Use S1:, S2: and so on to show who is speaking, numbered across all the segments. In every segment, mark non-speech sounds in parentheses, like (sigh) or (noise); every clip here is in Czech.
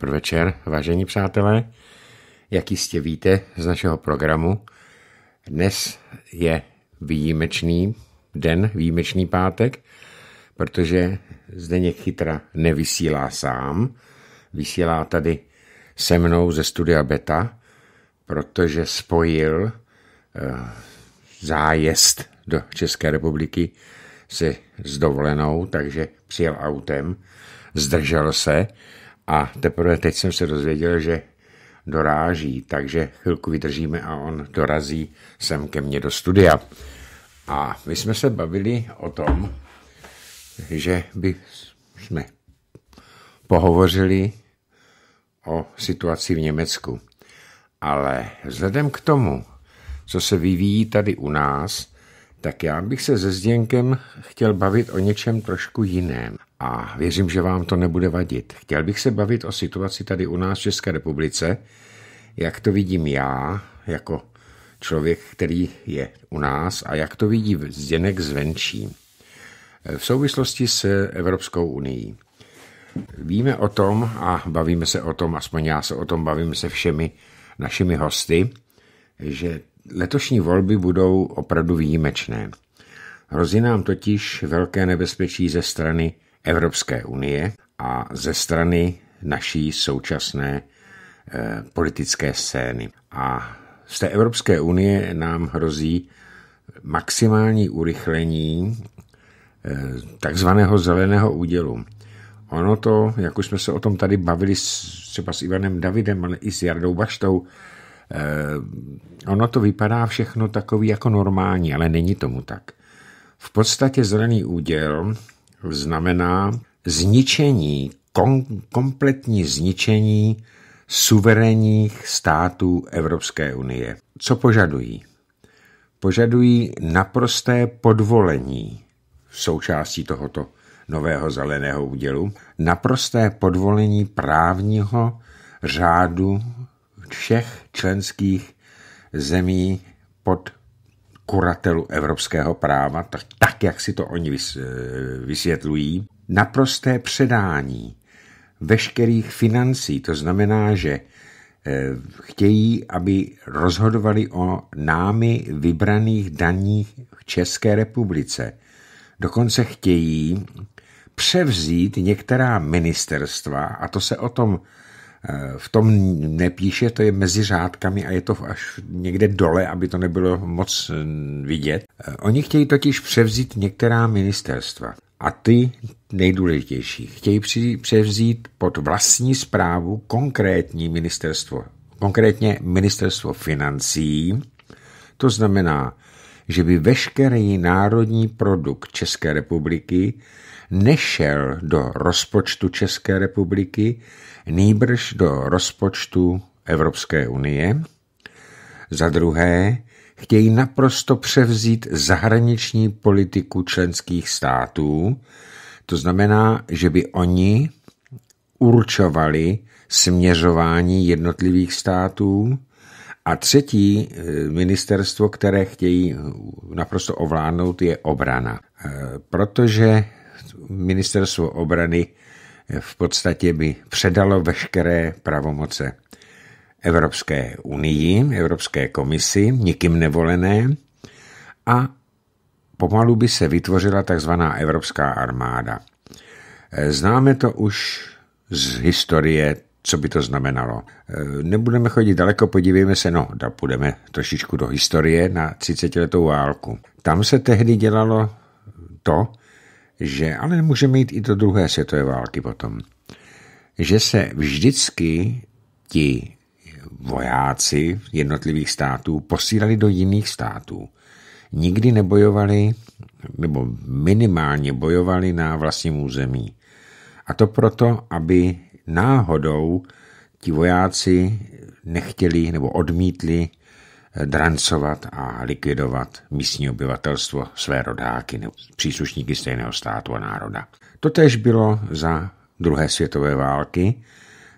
S1: Podvečer, vážení přátelé. Jak jistě víte z našeho programu, dnes je výjimečný den, výjimečný pátek, protože Zdeněk Chytra nevysílá sám, vysílá tady se mnou ze studia Beta, protože spojil eh, zájezd do České republiky se s dovolenou, takže přijel autem, zdržel se a teprve teď jsem se dozvěděl, že doráží, takže chvilku vydržíme a on dorazí sem ke mně do studia. A my jsme se bavili o tom, že by jsme pohovořili o situaci v Německu. Ale vzhledem k tomu, co se vyvíjí tady u nás, tak já bych se se Zděnkem chtěl bavit o něčem trošku jiném. A věřím, že vám to nebude vadit. Chtěl bych se bavit o situaci tady u nás v České republice, jak to vidím já, jako člověk, který je u nás, a jak to vidí Zděnek zvenčí. V souvislosti s Evropskou unii. Víme o tom a bavíme se o tom, aspoň já se o tom bavím se všemi našimi hosty, že letošní volby budou opravdu výjimečné. Hrozí nám totiž velké nebezpečí ze strany Evropské unie a ze strany naší současné eh, politické scény. A z té Evropské unie nám hrozí maximální urychlení eh, takzvaného zeleného údělu. Ono to, jak už jsme se o tom tady bavili třeba s Ivanem Davidem, ale i s Jardou Baštou, eh, ono to vypadá všechno takový jako normální, ale není tomu tak. V podstatě zelený úděl znamená zničení, kom, kompletní zničení suverénních států Evropské unie. Co požadují? Požadují naprosté podvolení součástí tohoto nového zeleného údělu, naprosté podvolení právního řádu všech členských zemí pod kuratelu evropského práva, tak, tak jak si to oni vysvětlují, naprosté předání veškerých financí. To znamená, že eh, chtějí, aby rozhodovali o námi vybraných daních v České republice. Dokonce chtějí převzít některá ministerstva, a to se o tom v tom nepíše, to je mezi řádkami a je to až někde dole, aby to nebylo moc vidět. Oni chtějí totiž převzít některá ministerstva. A ty nejdůležitější. Chtějí převzít pod vlastní zprávu konkrétní ministerstvo. Konkrétně ministerstvo financí. To znamená, že by veškerý národní produkt České republiky nešel do rozpočtu České republiky, nýbrž do rozpočtu Evropské unie. Za druhé, chtějí naprosto převzít zahraniční politiku členských států, to znamená, že by oni určovali směřování jednotlivých států. A třetí eh, ministerstvo, které chtějí naprosto ovládnout, je obrana. Eh, protože ministerstvo obrany v podstatě by předalo veškeré pravomoce Evropské unii, Evropské komisi, nikým nevolené a pomalu by se vytvořila takzvaná Evropská armáda. Známe to už z historie, co by to znamenalo. Nebudeme chodit daleko, podívejme se, no, da půjdeme trošičku do historie na 30 letou válku. Tam se tehdy dělalo to, že, ale můžeme jít i do druhé světové války potom, že se vždycky ti vojáci jednotlivých států posílali do jiných států. Nikdy nebojovali, nebo minimálně bojovali na vlastním území. A to proto, aby náhodou ti vojáci nechtěli nebo odmítli drancovat a likvidovat místní obyvatelstvo, své rodáky příslušníky stejného státu a národa. Totež bylo za druhé světové války.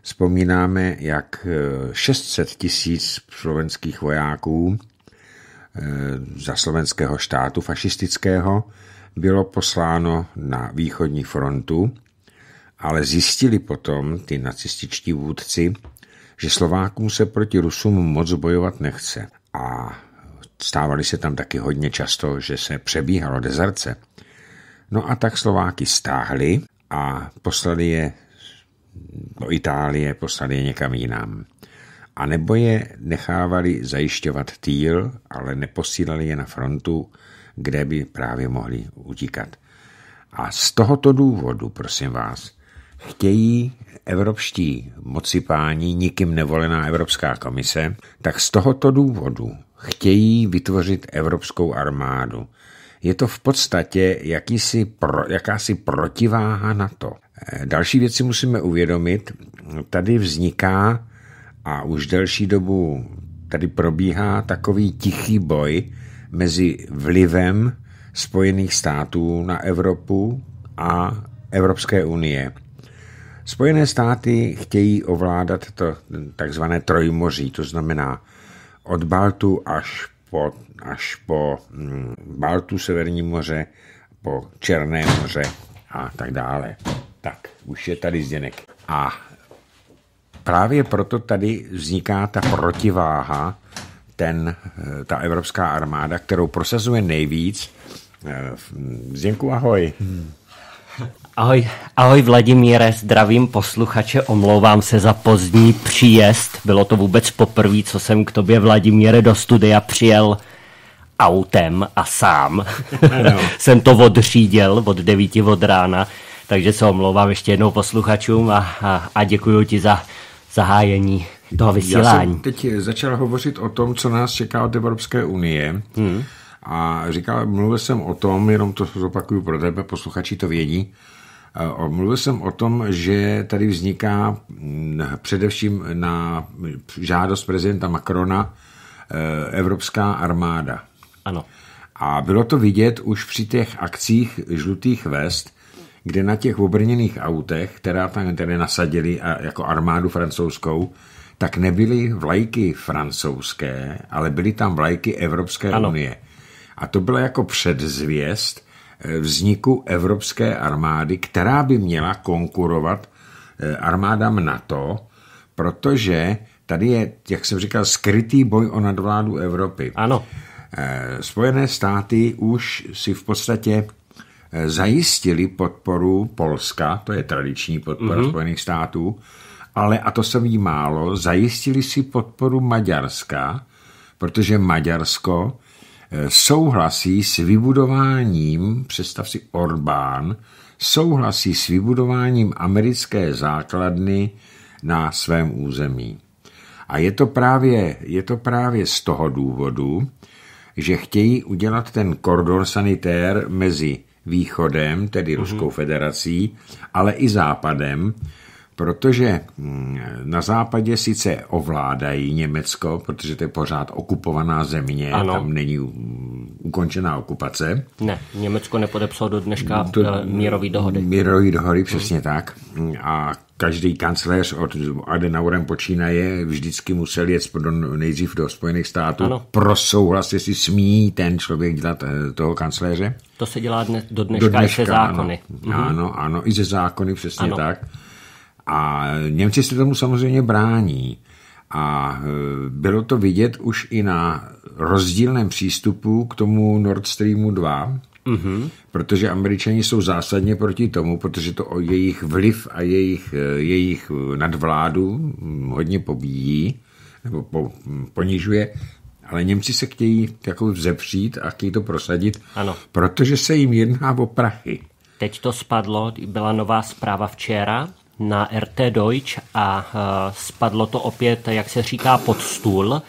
S1: Vzpomínáme, jak 600 tisíc slovenských vojáků eh, za slovenského štátu fašistického bylo posláno na východní frontu ale zjistili potom ty nacističtí vůdci, že Slovákům se proti Rusům moc bojovat nechce. A stávali se tam taky hodně často, že se přebíhalo dezerce. No a tak Slováky stáhli a poslali je do Itálie, poslali je někam jinam. A nebo je nechávali zajišťovat týl, ale neposílali je na frontu, kde by právě mohli utíkat. A z tohoto důvodu, prosím vás, chtějí evropští mocipáni, nikým nevolená Evropská komise, tak z tohoto důvodu chtějí vytvořit evropskou armádu. Je to v podstatě jakýsi pro, jakási protiváha na to. Eh, další věci musíme uvědomit. Tady vzniká a už delší dobu tady probíhá takový tichý boj mezi vlivem Spojených států na Evropu a Evropské unie. Spojené státy chtějí ovládat to takzvané trojmoří, to znamená od Baltu až po, až po mm, Baltu, Severní moře, po Černé moře a tak dále. Tak, už je tady Zdenek. A právě proto tady vzniká ta protiváha, ten, eh, ta evropská armáda, kterou prosazuje nejvíc. Eh, Zdenku, ahoj. Hmm.
S2: Ahoj, ahoj Vladimíre, zdravím posluchače, omlouvám se za pozdní příjezd. Bylo to vůbec poprvé, co jsem k tobě, Vladimíre, do studia přijel autem a sám. No. (laughs) jsem to odřídil od devíti od rána, takže se omlouvám ještě jednou posluchačům a, a, a děkuji ti za zahájení toho vysílání. Já
S1: jsem teď začal hovořit o tom, co nás čeká od Evropské unie. Hmm. A říkal, mluvil jsem o tom, jenom to zopakuju pro tebe, posluchači to vědí, Mluvil jsem o tom, že tady vzniká mm, především na žádost prezidenta Macrona eh, Evropská armáda.
S2: Ano.
S1: A bylo to vidět už při těch akcích žlutých vest, kde na těch obrněných autech, která tam tedy nasadili jako armádu francouzskou, tak nebyly vlajky francouzské, ale byly tam vlajky Evropské ano. unie. A to byla jako předzvěst, vzniku evropské armády, která by měla konkurovat eh, armádám NATO, protože tady je, jak jsem říkal, skrytý boj o nadvládu Evropy.
S2: Ano.
S1: Eh, Spojené státy už si v podstatě eh, zajistili podporu Polska, to je tradiční podpora mm-hmm. Spojených států, ale, a to se ví málo, zajistili si podporu Maďarska, protože Maďarsko souhlasí s vybudováním, představ si Orbán, souhlasí s vybudováním americké základny na svém území. A je to právě, je to právě z toho důvodu, že chtějí udělat ten kordon sanitér mezi východem, tedy Ruskou mm-hmm. federací, ale i západem, protože hm, na západě sice ovládají Německo, protože to je pořád okupovaná země, ano. tam není ukončená okupace.
S2: Ne, Německo nepodepsalo do dneška to, eh, mírový dohody.
S1: Mírový dohody, přesně hmm. tak. A každý kancléř od Adenaurem počínaje vždycky musel jet do, nejdřív do Spojených států ano. pro souhlas, jestli smí ten člověk dělat eh, toho kancléře.
S2: To se dělá dne, do dneška, do dneška i se zákony.
S1: Ano, mhm. ano, ano, i ze zákony, přesně ano. tak. A Němci se tomu samozřejmě brání. A e, bylo to vidět už i na rozdílném přístupu k tomu Nord Streamu 2, mm-hmm. protože američani jsou zásadně proti tomu, protože to o jejich vliv a jejich, e, jejich nadvládu hodně pobíjí nebo po, ponižuje, ale Němci se chtějí jako vzepřít a chtějí to prosadit,
S2: ano.
S1: protože se jim jedná o prachy.
S2: Teď to spadlo, byla nová zpráva včera, na RT Deutsch a eh, spadlo to opět, jak se říká, pod stůl,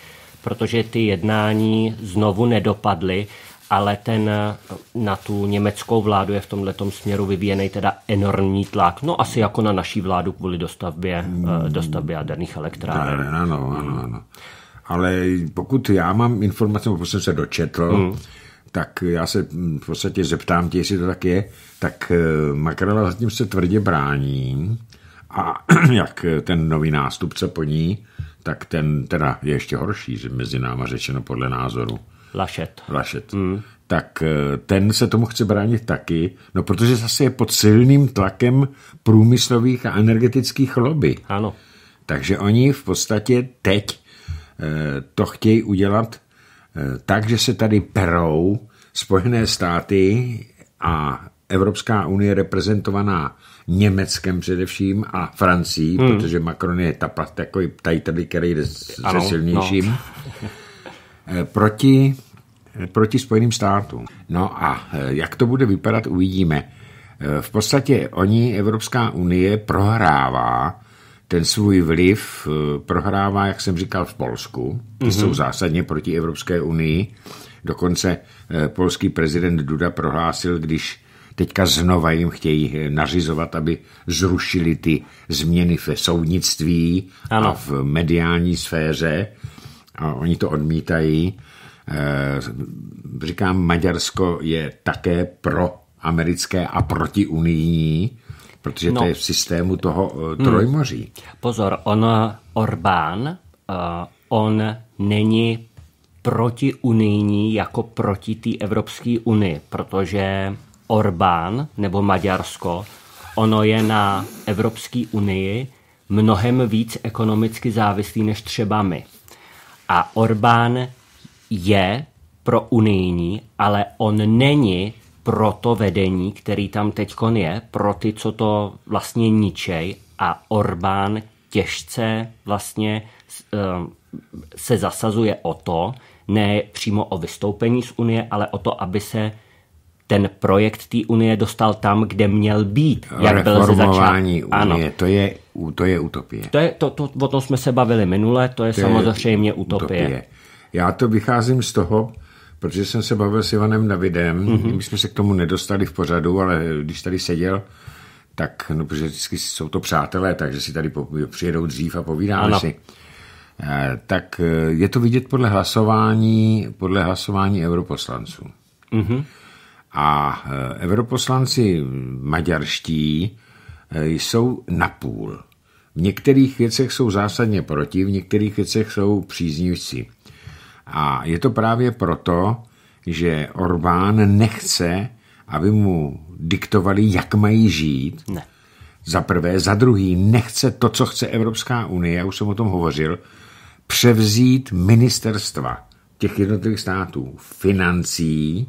S2: protože ty jednání znovu nedopadly, ale ten eh, na tu německou vládu je v tomto směru vyvíjený teda enormní tlak. No asi jako na naší vládu kvůli dostavbě, eh, dostavbě jaderných elektráren.
S1: Ano, ano, ano. Ale pokud já mám informace, pokud jsem se dočetl, hmm tak já se v podstatě zeptám tě, jestli to tak je, tak Makrela zatím se tvrdě brání a (clears throat) jak ten nový nástupce po ní, tak ten teda je ještě horší, že mezi náma řečeno podle názoru.
S2: Lašet.
S1: Lašet. Mm. tak eh, ten se tomu chce bránit taky, no protože zase je pod silným tlakem průmyslových a energetických lobby.
S2: Ano.
S1: Takže oni v podstatě teď eh, to chtějí udělat eh, tak, že se tady perou Spojené státy a Evropská unie reprezentovaná Německem především a Francií, hmm. protože Macron je ta, takový tady, který jde se silnějším, no. proti proti Spojeným státům. No a e, jak to bude vypadat, uvidíme. V podstatě oni, Evropská unie, prohrává ten svůj vliv, prohrává, jak jsem říkal, v Polsku. Ty mm-hmm. jsou zásadně proti Evropské unii. Dokonce polský prezident Duda prohlásil, když teďka znova jim chtějí nařizovat, aby zrušili ty změny v soudnictví ano. a v mediální sféře. A oni to odmítají. Eh, říkám, Maďarsko je také pro americké a proti unijní, protože no. to je v systému toho eh, hmm. trojmoří. Hmm.
S2: Pozor, on Orbán, on není proti unijní jako proti té Evropské unii, protože Orbán nebo Maďarsko, ono je na Evropské unii mnohem víc ekonomicky závislý než třeba my. A Orbán je pro unijní, ale on není pro to vedení, který tam teď je, pro ty, co to vlastně ničej a Orbán těžce vlastně eh, se zasazuje o to, ne přímo o vystoupení z Unie, ale o to, aby se ten projekt té Unie dostal tam, kde měl být.
S1: Jak byl ze začátku. Ano. Unie, to je, to je utopie.
S2: To je, to, to, o tom jsme se bavili minule, to je to samozřejmě je utopie. utopie.
S1: Já to vycházím z toho, protože jsem se bavil s Ivanem Davidem, mm-hmm. my jsme se k tomu nedostali v pořadu, ale když tady seděl, tak, no, protože vždycky jsou to přátelé, takže si tady přijedou dřív a povídáme ano. si. Eh, tak eh, je to vidět podle hlasování, podle hlasování europoslanců. Mm-hmm. A eh, europoslanci maďarští jsou napůl. V některých věcech jsou zásadně proti, v některých věcech jsou příznivci. A je to právě proto, že Orbán nechce, aby mu diktovali, jak mají žít. Ne. Za prvé. Za druhý, nechce to, co chce Evropská unie, já už jsem o tom hovořil, převzít ministerstva těch jednotlivých států, financí,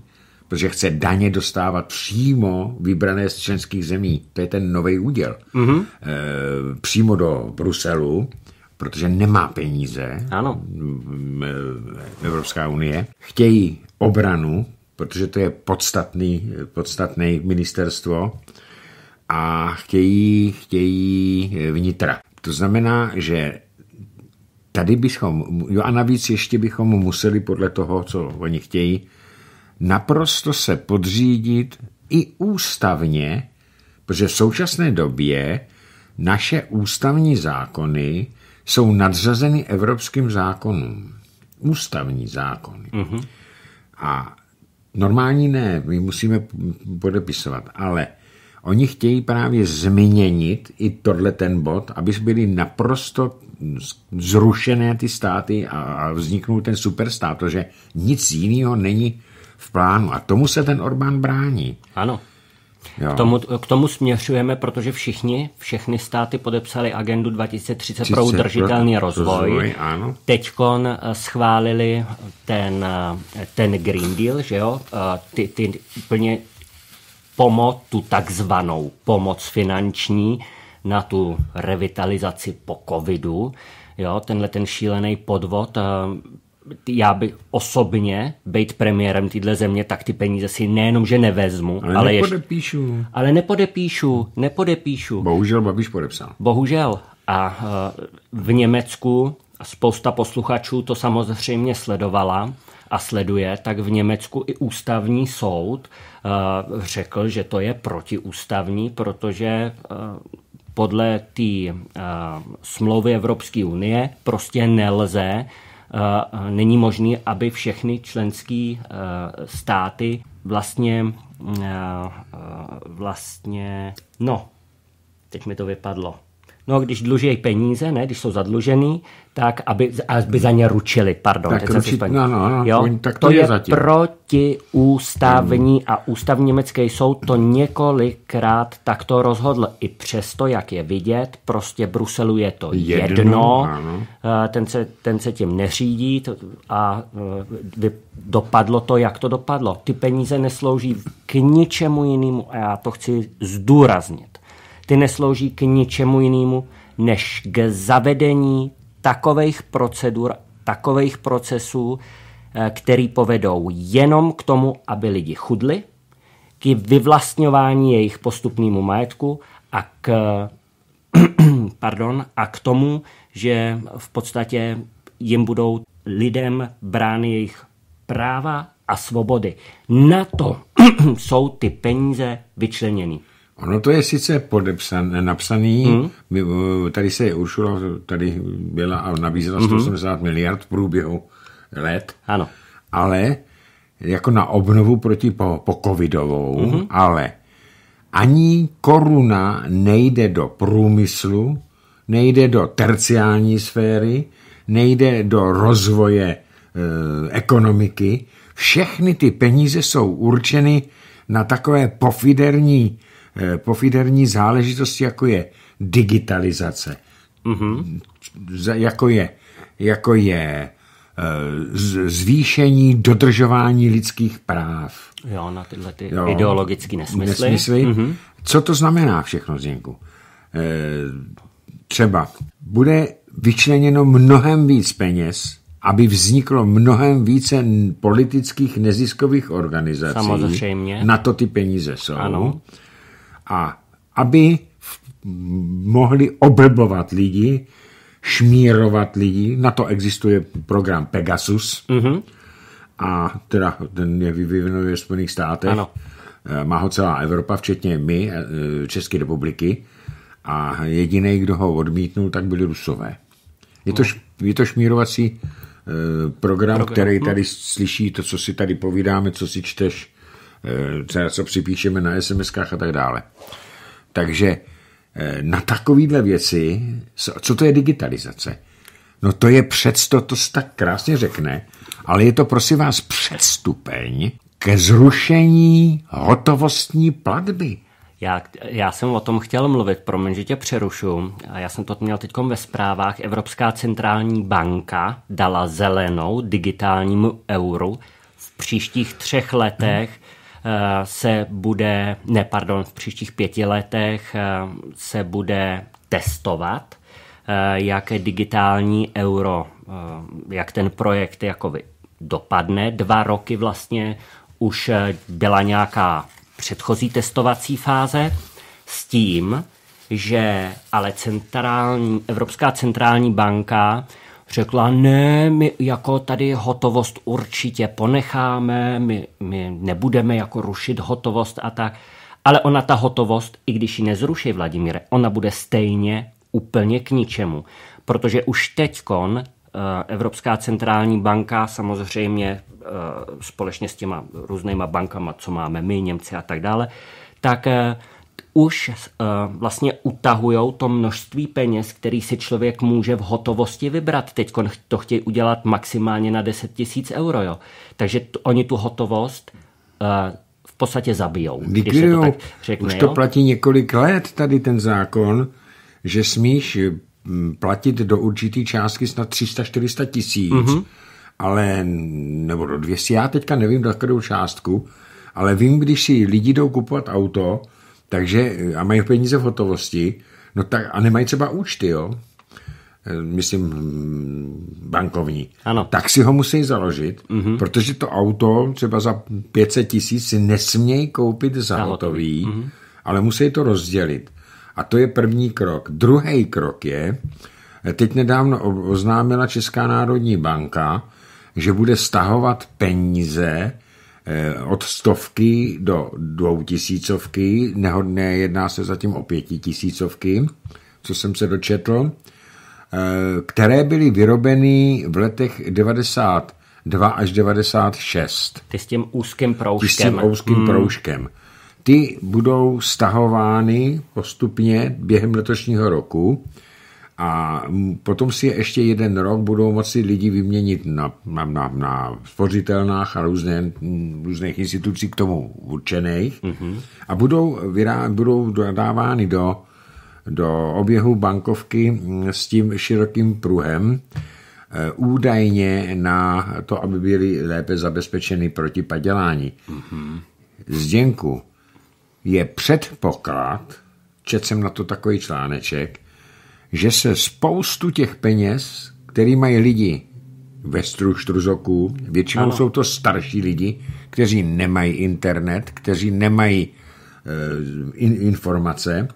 S1: protože chce daně dostávat přímo vybrané z členských zemí. To je ten nový úděl. Mm-hmm. E, přímo do Bruselu protože nemá peníze,
S2: ano.
S1: Evropská unie, chtějí obranu, protože to je podstatný, podstatné ministerstvo, a chtějí, chtějí vnitra. To znamená, že tady bychom, jo a navíc ještě bychom museli podle toho, co oni chtějí, naprosto se podřídit i ústavně, protože v současné době naše ústavní zákony jsou nadřazeny evropským zákonům. Ústavní zákony. Mm-hmm. A normální ne, my musíme podepisovat, ale oni chtějí právě změnit i tohle ten bod, aby byly naprosto zrušené ty státy a vzniknul ten superstát, protože nic jiného není v plánu. A tomu se ten Orbán brání.
S2: Ano. K tomu, k tomu směřujeme, protože všichni, všechny státy podepsali agendu 2030 pro udržitelný rozvoj. rozvoj Teďkon eh, schválili ten, eh, ten Green Deal, že jo? Eh, ty, ty úplně pomoc, tu takzvanou pomoc finanční na tu revitalizaci po covidu. Jo, tenhle ten šílený podvod já by osobně, být premiérem téhle země, tak ty peníze si nejenom, že nevezmu,
S1: ale, ale nepodepíšu.
S2: Ale nepodepíšu, nepodepíšu.
S1: Bohužel Babiš podepsal.
S2: Bohužel. A uh, v Německu spousta posluchačů to samozřejmě sledovala a sleduje, tak v Německu i ústavní soud uh, řekl, že to je protiústavní, protože uh, podle té smlouvy Evropské unie prostě nelze Eh, není možné, aby všechny členské eh, státy vlastně eh, vlastně, no, teď mi to vypadlo. No, když dluží peníze, ne, když jsou zadlužený, tak aby, aby za ně ručili, pardon.
S1: Tak, ručit, no, no, no,
S2: jo?
S1: tak
S2: to, to
S1: je,
S2: je
S1: zatím.
S2: protiústavní mm. a ústavní německý soud to několikrát takto rozhodl. I přesto, jak je vidět, prostě Bruselu je to jedno, jedno eh, ten, se, ten se tím neřídí a eh, dopadlo to, jak to dopadlo. Ty peníze neslouží k ničemu jinému a já to chci zdůraznit ty neslouží k ničemu jinému, než k zavedení takových procedur, takových procesů, eh, který povedou jenom k tomu, aby lidi chudli, k vyvlastňování jejich postupnému majetku a k, (clears throat) pardon, a k tomu, že v podstatě jim budou lidem brány jejich práva a svobody. Na to (clears throat) jsou ty peníze vyčleněny.
S1: Ono to je sice podepsan, napsaný, mm. my, tady se Uršula tady byla a nabízela mm-hmm. 180 miliard v průběhu let,
S2: ano.
S1: ale jako na obnovu proti po, po covidovou, mm-hmm. ale ani koruna nejde do průmyslu, nejde do terciální sféry, nejde do rozvoje e, ekonomiky. Všechny ty peníze jsou určeny na takové pofiderní Eh, pofiderní záležitosti, jako je digitalizace, mm-hmm. jako je, jako je eh, zvýšení dodržování lidských práv.
S2: Jo, na tyhle ty jo, ideologické nesmysly.
S1: nesmysly. Mm-hmm. Co to znamená všechno, Zdenku? E, třeba bude vyčleněno mnohem víc peněz, aby vzniklo mnohem více politických neziskových organizací.
S2: Samozřejmě.
S1: Na to ty peníze jsou.
S2: Ano
S1: a aby mohli oblbovat lidi, šmírovat lidi, na to existuje program Pegasus, mm-hmm. a teda ten je vyvinutý ve Spojených státech,
S2: ano.
S1: Eh, má ho celá Evropa, včetně my, eh, České republiky, a jediný, kdo ho odmítnul, tak byli Rusové. Je to, no. je to šmírovací eh, program, program, který tady hm. slyší to, co si tady povídáme, co si čteš třeba co připíšeme na SMS-kách a tak dále. Takže eh, na takovýhle věci, co to je digitalizace? No to je předsto, to se tak krásně řekne, ale je to prosím vás předstupeň ke zrušení hotovostní platby.
S2: Já, já jsem o tom chtěl mluvit, promiň, že tě přerušu. Já jsem to měl teď ve zprávách. Evropská centrální banka dala zelenou digitálnímu euru v příštích třech letech hmm Eh, se bude, ne pardon, v příštích pěti letech eh, se bude testovat, eh, jak digitální euro, jak ten projekt jakoby dopadne. Dva roky vlastně už byla nějaká předchozí testovací fáze s tím, že ale centrální, Evropská centrální banka řekla, ne, my jako tady hotovost určitě ponecháme, my, my nebudeme jako rušit hotovost a tak. Ale ona ta hotovost, i když ji nezruší Vladimíre, ona bude stejně úplně k ničemu. Protože už teďkon eh, Evropská centrální banka samozřejmě eh, společně s těma různýma bankama, co máme my, Němci a tak dále, tak eh, už uh, vlastně utahují to množství peněz, který si člověk může v hotovosti vybrat. Teď to chtějí udělat maximálně na 10 tisíc euro. Jo. Takže t- oni tu hotovost uh, v podstatě zabijou.
S1: Když se to tak řekne, už to jo? platí několik let tady ten zákon, že smíš hm, platit do určitý částky snad 300-400 tisíc, mm-hmm. ale nebo do 200, já teďka nevím do jakou částku, ale vím, když si lidi jdou kupovat auto, takže, a mají peníze v hotovosti, no tak, a nemají třeba účty, jo, myslím bankovní,
S2: ano.
S1: tak si ho musí založit, mm-hmm. protože to auto třeba za 500 tisíc si nesmějí koupit za hotový, mm-hmm. ale musí to rozdělit. A to je první krok. Druhý krok je, teď nedávno oznámila Česká národní banka, že bude stahovat peníze od stovky do dvou tisícovky, nehodné jedná se zatím o pěti tisícovky, co jsem se dočetl, eh, které byly vyrobeny v letech 92 až 96.
S2: Ty s tím úzkým proužkem.
S1: Ty s tím úzkým hmm. proužkem. ty budou stahovány postupně během letošního roku a potom si ještě jeden rok budou moci lidi vyměnit na, na, na, na spořitelnách a různé, různých institucí k tomu určených mm-hmm. a budou, vyrá, budou dodávány do, do oběhu bankovky s tím širokým pruhem, eh, údajně na to, aby byly lépe zabezpečeny proti padělání. Mm-hmm. Zděnku, je předpoklad, četl jsem na to takový článeček, že se spoustu těch peněz, který mají lidi ve Stružtruzoku, většinou ano. jsou to starší lidi, kteří nemají internet, kteří nemají uh, in, informace,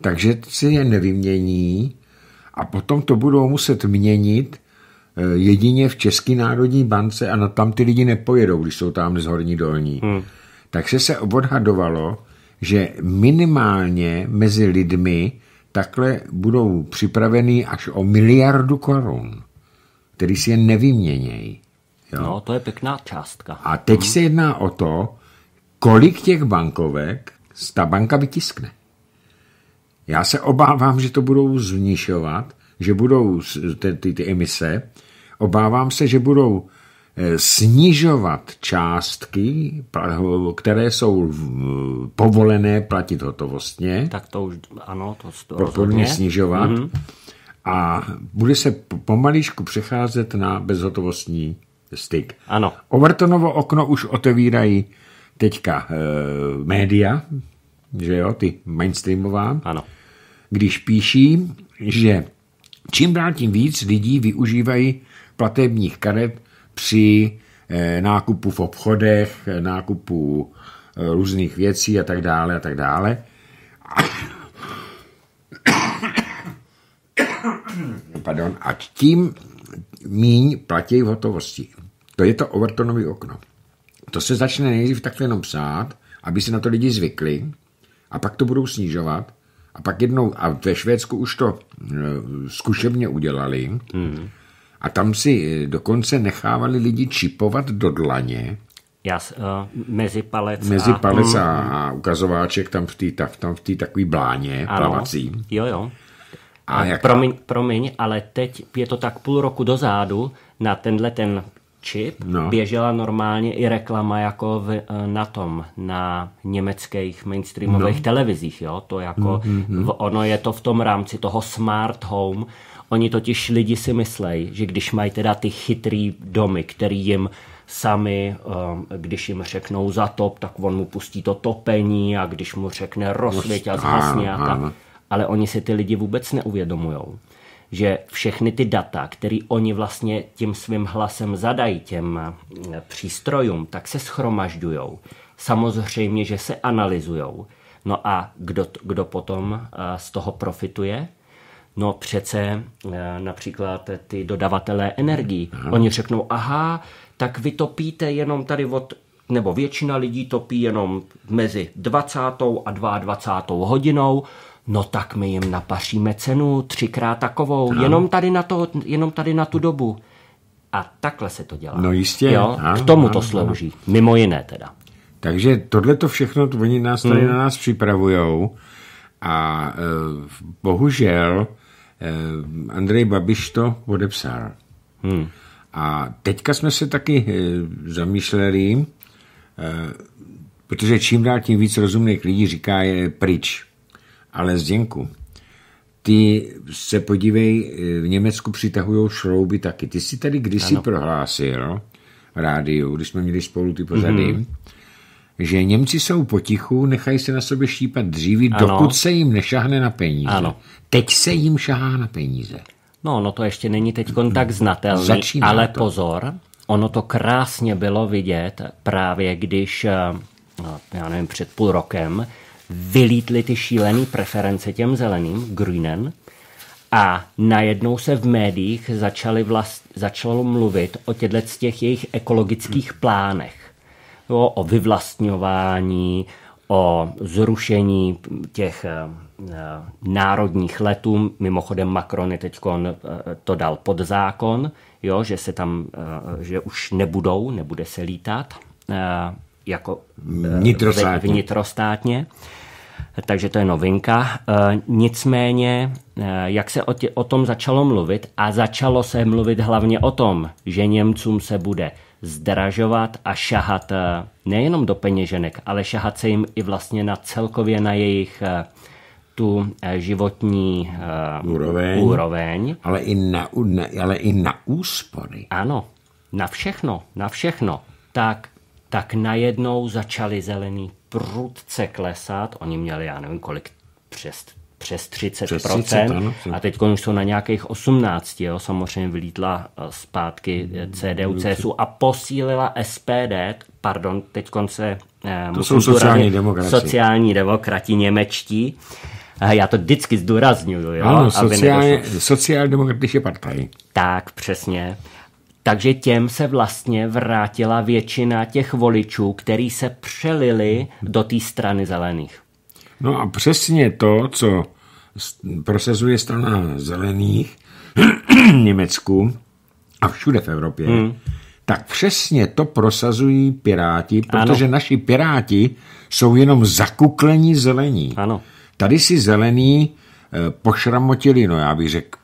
S1: takže si je nevymění a potom to budou muset měnit uh, jedině v České národní bance a na tam ty lidi nepojedou, když jsou tam z horní dolní. Hmm. Takže se odhadovalo, že minimálně mezi lidmi takhle budou připravený až o miliardu korun, který si je nevyměnějí.
S2: Jo? No, to je pěkná částka.
S1: A teď hmm. se jedná o to, kolik těch bankovek ta banka vytiskne. Já se obávám, že to budou znišovat, že budou ty, ty, ty emise, obávám se, že budou snižovat částky, které jsou povolené platit hotovostně.
S2: Tak to už, ano, to, to
S1: rozhodně. snižovat. Mm-hmm. A bude se pomaličku přecházet na bezhotovostní styk.
S2: Ano.
S1: Overtonovo okno už otevírají teďka e, média, že jo, ty mainstreamová.
S2: Ano.
S1: Když píší, že čím dál tím víc lidí využívají platebních karet při eh, nákupu v obchodech, nákupu eh, různých věcí a tak dále a tak dále. (coughs) Pardon, a tím míň platí v hotovosti. To je to Overtonový okno. To se začne nejdřív takhle jenom psát, aby se na to lidi zvykli, a pak to budou snižovat, a pak jednou, a ve Švédsku už to e, zkušebně udělali, mm. A tam si eh, dokonce nechávali lidi čipovat do dlaně.
S2: Jas, uh, mezi palec
S1: Mezi a... palec a, mm. a ukazováček tam v té tam v takové bláně ano, plavací.
S2: Jo, jo. A jak promiň, promiň, ale teď je to tak půl roku dozadu na tenhle ten čip no. běžela normálně i reklama jako v, eh, na tom, na německých mainstreamových no. televizích, jo, to jako, mm-hmm. v, ono je to v tom rámci toho smart home, Oni totiž lidi si myslejí, že když mají teda ty chytrý domy, který jim sami, eh, když jim řeknou zatop, tak on mu pustí to topení a když mu řekne rozsvěť a zhasně a tak. Ale oni si ty lidi vůbec neuvědomují, že všechny ty data, které oni vlastně tím svým hlasem zadají těm eh, přístrojům, tak se schromažďují. Samozřejmě, že se analyzují. No a kdo, kdo potom eh, z toho profituje? No přece eh, například ty dodavatelé energií, Aha. oni řeknou, aha, tak vy topíte jenom tady od, nebo většina lidí topí jenom mezi 20. a 22. hodinou, no tak my jim napaříme cenu třikrát takovou, no. jenom tady na to, jenom tady na tu dobu. A takhle se to dělá.
S1: No jistě.
S2: Jo? Ano, K tomu ano, to slouží. Ano. Mimo jiné teda.
S1: Takže tohle to všechno, oni nás tady hmm. na nás připravujou a e, bohužel Eh, Andrej Babiš to podepsal. Hmm. A teďka jsme se taky eh, zamýšleli, eh, protože čím dál tím víc rozumných lidí říká je pryč. Ale Zděnku, ty se podívej, v Německu přitahují šrouby taky. Ty jsi tady kdysi ano. prohlásil rádiu, když jsme měli spolu ty pořady, mm-hmm že Němci jsou potichu, nechají se na sobě štípat dříví, ano. dokud se jim nešahne na peníze. Ano. Teď se jim šahá na peníze.
S2: No, no to ještě není teď tak znatelný, Začíná ale to. pozor, ono to krásně bylo vidět právě když, eh, no, já nevím, před půl rokem vylítly ty šílené preference těm zeleným, Grünen, a najednou se v médiích začali vlast, začalo mluvit o těchto těch jejich ekologických plánech jo, o vyvlastňování, o zrušení těch eh, národních letů. Mimochodem Macron teď eh, to dal pod zákon, jo, že se tam, eh, že už nebudou, nebude se lítat. jako
S1: vnitrostátně.
S2: vnitrostátně. Takže to je novinka. Nicméně, jak se o, tě, o tom začalo mluvit, a začalo se mluvit hlavně o tom, že Němcům se bude zdražovat a šahat nejenom do peněženek, ale šahat se jim i vlastně na celkově na jejich tu životní
S1: úroveň,
S2: úroveň.
S1: Ale, i na, ale i na úspory.
S2: Ano, na všechno, na všechno. Tak, tak najednou začali zelený prudce klesat. Oni měli, já nevím kolik, přes, přes 30%. Přes 30 ano, a teď už jsou na nějakých 18. Jo. Samozřejmě vylítla eh, zpátky eh, CDU, CSU a posílila SPD, pardon, teď se...
S1: Eh, to jsou sociální demokrati.
S2: Sociální demokrati němečtí. Já to vždycky zdůraznuju. Jo,
S1: ano, sociální, sociální demokratická partaj.
S2: Tak, přesně. Takže těm se vlastně vrátila většina těch voličů, který se přelili do té strany zelených.
S1: No a přesně to, co prosazuje strana zelených v Německu a všude v Evropě, hmm. tak přesně to prosazují piráti, protože ano. naši piráti jsou jenom zakuklení zelení.
S2: Ano.
S1: Tady si zelení eh, pošramotili, no já bych řekl,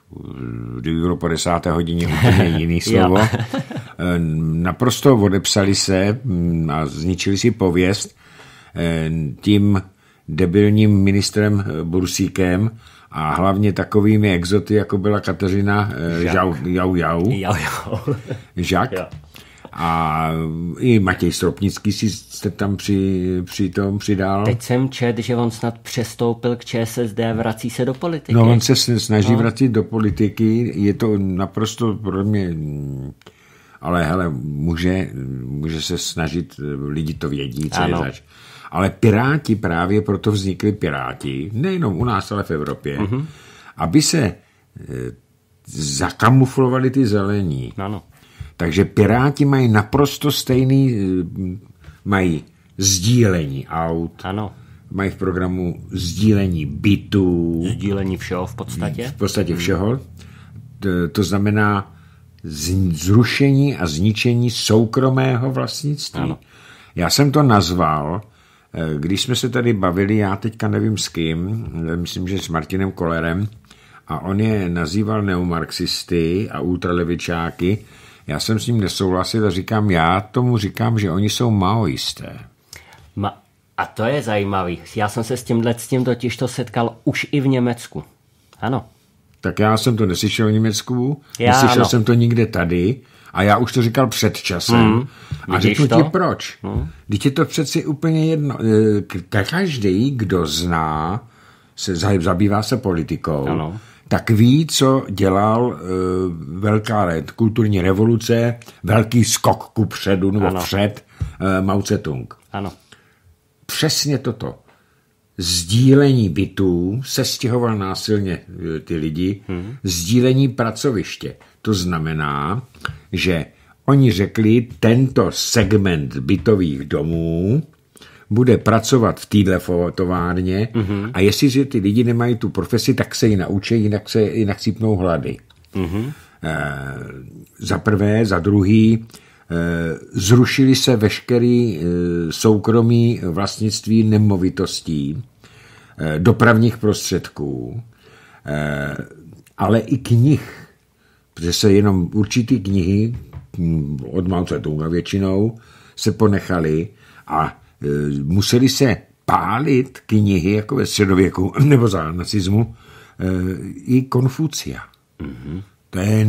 S1: kdyby bylo po desáté hodině úplně (laughs) jiný slovo. Eh, naprosto odepsali se mm, a zničili si pověst eh, tím debilním ministrem Bursíkem a hlavně takovými exoty, jako byla Kateřina Jau Jau. Jau,
S2: jau. (laughs)
S1: Žak. A i Matěj Stropnický si jste tam při, při tom přidal.
S2: Teď jsem čet, že on snad přestoupil k ČSSD, vrací se do politiky.
S1: No on se snaží no. vracet do politiky, je to naprosto pro mě, ale hele, může, může se snažit, lidi to vědí, co ano. je zač. Ale Piráti právě proto vznikli Piráti, nejenom u nás, ale v Evropě, uh-huh. aby se e, zakamuflovali ty zelení.
S2: Ano.
S1: Takže Piráti mají naprosto stejný, eh, mají sdílení aut,
S2: ano.
S1: mají v programu sdílení bytů.
S2: Sdílení všeho v podstatě.
S1: V podstatě hmm. všeho. To, to znamená zrušení a zničení soukromého vlastnictví. Ano. Já jsem to nazval, když jsme se tady bavili, já teďka nevím s kým, myslím, že s Martinem Kolerem, a on je nazýval neomarxisty a ultralevičáky, já jsem s ním nesouhlasil a říkám, já tomu říkám, že oni jsou maoisté.
S2: Ma- a to je zajímavý. Já jsem se s tímhle s tím totiž to setkal už i v Německu. Ano.
S1: Tak já jsem to neslyšel v Německu, já, neslyšel ano. jsem to nikde tady a já už to říkal před časem. Hmm. A řeknu to? ti proč. Hmm. Teď je to přeci úplně jedno. Eh, každý, kdo zná, se zabývá se politikou, ano tak ví, co dělal uh, velká let, kulturní revoluce, velký skok ku předu nebo ano. před uh, Mao Tse-tung.
S2: Ano.
S1: Přesně toto. Sdílení bytů, se stěhoval násilně ty lidi, hmm. sdílení pracoviště. To znamená, že oni řekli, tento segment bytových domů bude pracovat v téhle továrně mm-hmm. a jestliže ty lidi nemají tu profesi, tak se ji naučí, jinak se jinak cípnou hlady. Mm-hmm. E, za prvé, za druhý, e, zrušili se veškerý e, soukromí vlastnictví nemovitostí, e, dopravních prostředků, e, ale i knih, protože se jenom určitý knihy hm, od Mao Tse-tunga většinou se ponechali a Eh, museli se pálit knihy jako ve středověku (laughs) nebo za nacismu eh, i Konfucia. Mm-hmm. To je,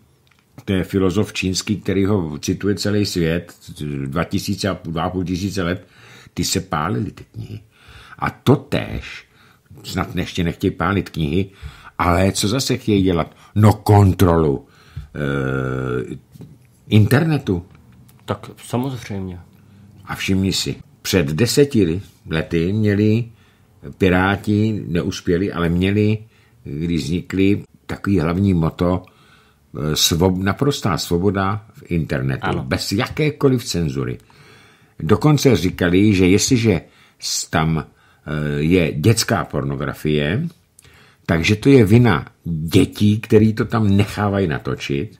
S1: (clears throat) to je filozof čínský, který ho cituje celý svět, 2000 a 2,5 tisíce let, ty se pálily ty knihy. A to tež, snad ještě nechtějí pálit knihy, ale co zase chtějí dělat? No kontrolu e, internetu.
S2: Tak samozřejmě.
S1: A všimni si, před deseti lety měli Piráti, neuspěli, ale měli, když vznikli takový hlavní moto, eh, svob, naprostá svoboda v internetu, ano. bez jakékoliv cenzury. Dokonce říkali, že jestliže tam eh, je dětská pornografie, takže to je vina dětí, který to tam nechávají natočit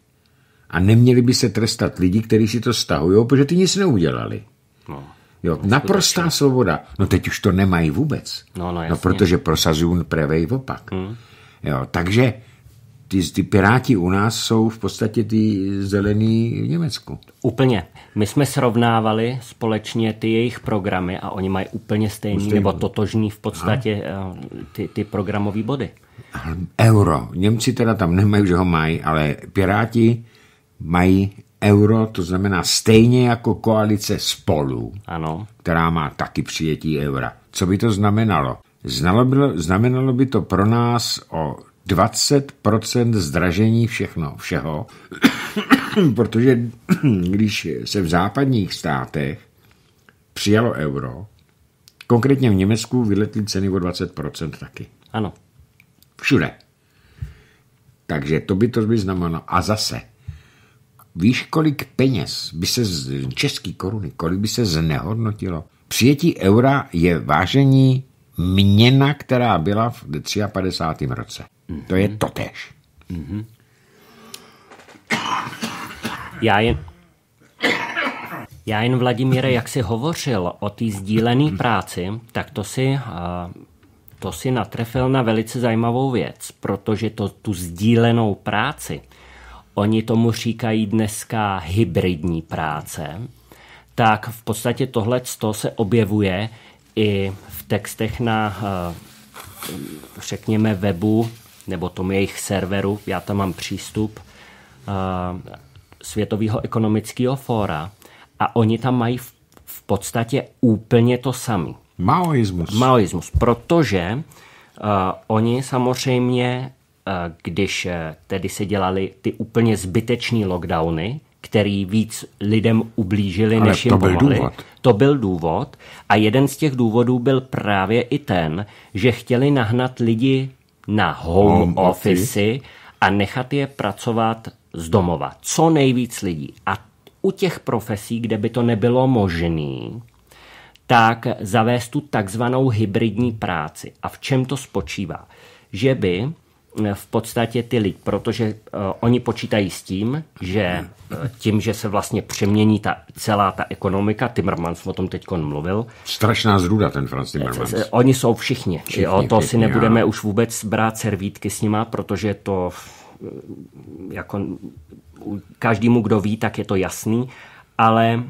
S1: a neměli by se trestat lidi, kteří si to stahují, protože ty nic neudělali. No. Jo, naprostá svoboda. No teď už to nemají vůbec.
S2: No, no,
S1: no protože prosazují pravej opak. Hmm. Jo, takže ty, ty piráti u nás jsou v podstatě ty zelený v Německu.
S2: Úplně. My jsme srovnávali společně ty jejich programy a oni mají úplně stejný, stejný. nebo totožný v podstatě Aha. Eh, ty, ty programové body.
S1: Euro. Němci teda tam nemají, že ho mají, ale Piráti mají euro, to znamená stejně jako koalice spolu,
S2: ano.
S1: která má taky přijetí eura. Co by to znamenalo? Znalo by, znamenalo by to pro nás o 20% zdražení všechno, všeho, (coughs) protože (coughs) když se v západních státech přijalo euro, konkrétně v Německu vyletly ceny o 20% taky.
S2: Ano.
S1: Všude. Takže to by to by znamenalo. A zase, víš, kolik peněz by se z české koruny, kolik by se znehodnotilo? Přijetí eura je vážení měna, která byla v 53. roce. Mm-hmm. To je totéž. Mm-hmm.
S2: Já jen, já jen, Vladimíre, jak jsi hovořil o té sdílené práci, tak to si, to si natrefil na velice zajímavou věc, protože to, tu sdílenou práci, oni tomu říkají dneska hybridní práce, tak v podstatě tohle se objevuje i v textech na, řekněme, webu nebo tomu jejich serveru, já tam mám přístup, Světového ekonomického fóra a oni tam mají v, v podstatě úplně to samé.
S1: Maoismus.
S2: Maoismus, protože uh, oni samozřejmě, uh, když uh, tedy se dělali ty úplně zbytečné lockdowny, který víc lidem ublížili, Ale než jim to byl pomohli. Důvod. To byl důvod. A jeden z těch důvodů byl právě i ten, že chtěli nahnat lidi na home, home office a nechat je pracovat z domova. Co nejvíc lidí. A u těch profesí, kde by to nebylo možné, tak zavést tu takzvanou hybridní práci. A v čem to spočívá? Že by v podstatě ty lidi, protože uh, oni počítají s tím, že uh, tím, že se vlastně přemění ta, celá ta ekonomika, Timmermans o tom teď mluvil.
S1: Strašná zruda ten Franz Timmermans.
S2: Oni jsou všichni. všichni jo, to všichni, si nebudeme já. už vůbec brát servítky s nima, protože to jako každému, kdo ví, tak je to jasný, ale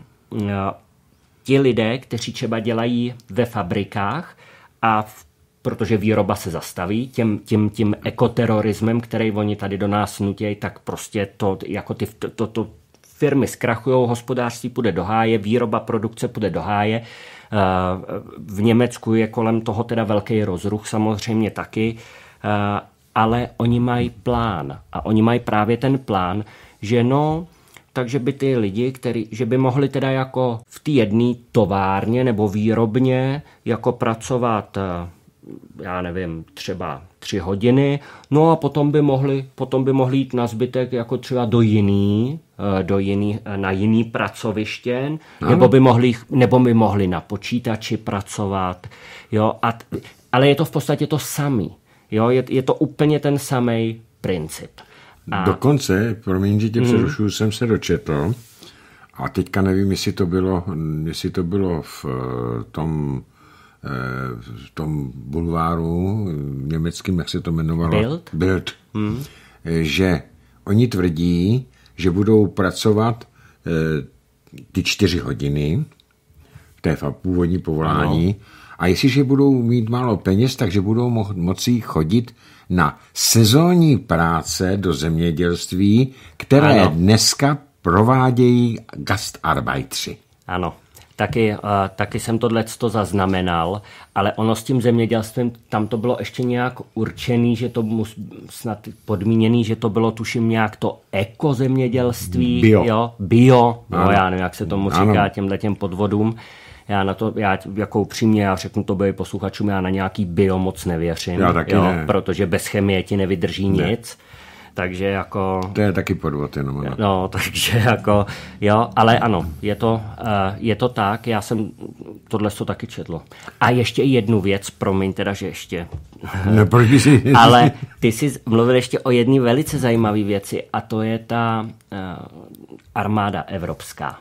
S2: ti lidé, kteří třeba dělají ve fabrikách a v protože výroba se zastaví, tím, tím, tím ekoterorismem, který oni tady do nás nutí, tak prostě to, jako ty, to, to, to firmy zkrachují, hospodářství půjde do háje, výroba produkce půjde do háje. Eh, v Německu je kolem toho teda velký rozruch samozřejmě taky, eh, ale oni mají plán a oni mají právě ten plán, že no, takže by ty lidi, který, že by mohli teda jako v té jedné továrně nebo výrobně jako pracovat eh, já nevím, třeba tři hodiny, no a potom by mohli, potom by mohli jít na zbytek jako třeba do jiný, eh, do jiný, eh, na jiný pracoviště, nebo by mohli, nebo by mohli na počítači pracovat, jo, a, ale je to v podstatě to samý, jo, je, je to úplně ten samý princip.
S1: A... Dokonce, promiň, že tě hmm. přerušuju, jsem se dočetl, a teďka nevím, jestli to bylo, jestli to bylo v eh, tom v tom bulváru německým, jak se to jmenovalo?
S2: Bild.
S1: Bild. Hmm. Že oni tvrdí, že budou pracovat eh, ty čtyři hodiny v té původní povolání ano. a jestliže budou mít málo peněz, takže budou mo- moci chodit na sezónní práce do zemědělství, které ano. dneska provádějí gastarbeitři.
S2: Ano. Taky, uh, taky jsem tohle to zaznamenal, ale ono s tím zemědělstvím, tam to bylo ještě nějak určený, že to mus, snad podmíněný, že to bylo tuším nějak to ekozemědělství.
S1: Bio.
S2: Jo, bio, no já nevím, jak se tomu říká těmhle těm podvodům. Já na to, já jako upřímně, já řeknu to by posluchačům, já na nějaký bio moc nevěřím.
S1: Já taky
S2: jo,
S1: ne.
S2: Protože bez chemie ti nevydrží ne. nic takže jako...
S1: To je taky podvod jenom.
S2: No. no, (laughs) takže jako, jo, ale ano, je to, uh, je to tak, já jsem tohle to taky četl. A ještě jednu věc, promiň teda, že ještě... (laughs)
S1: Ne, si... (laughs)
S2: ale ty jsi mluvil ještě o jedné velice zajímavé věci a to je ta uh, armáda evropská.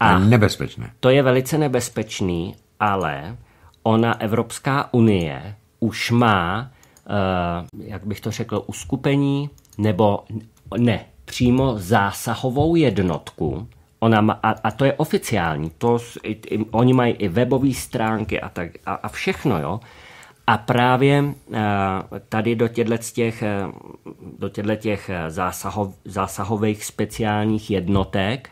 S1: A nebezpečné.
S2: To je velice nebezpečný, ale ona Evropská unie už má, uh, jak bych to řekl, uskupení, nebo ne, přímo zásahovou jednotku, Ona má, a, a to je oficiální, to, oni mají i webové stránky a, tak, a, a všechno, jo. A právě uh, tady do těch, uh, do těch zásahov, zásahových speciálních jednotek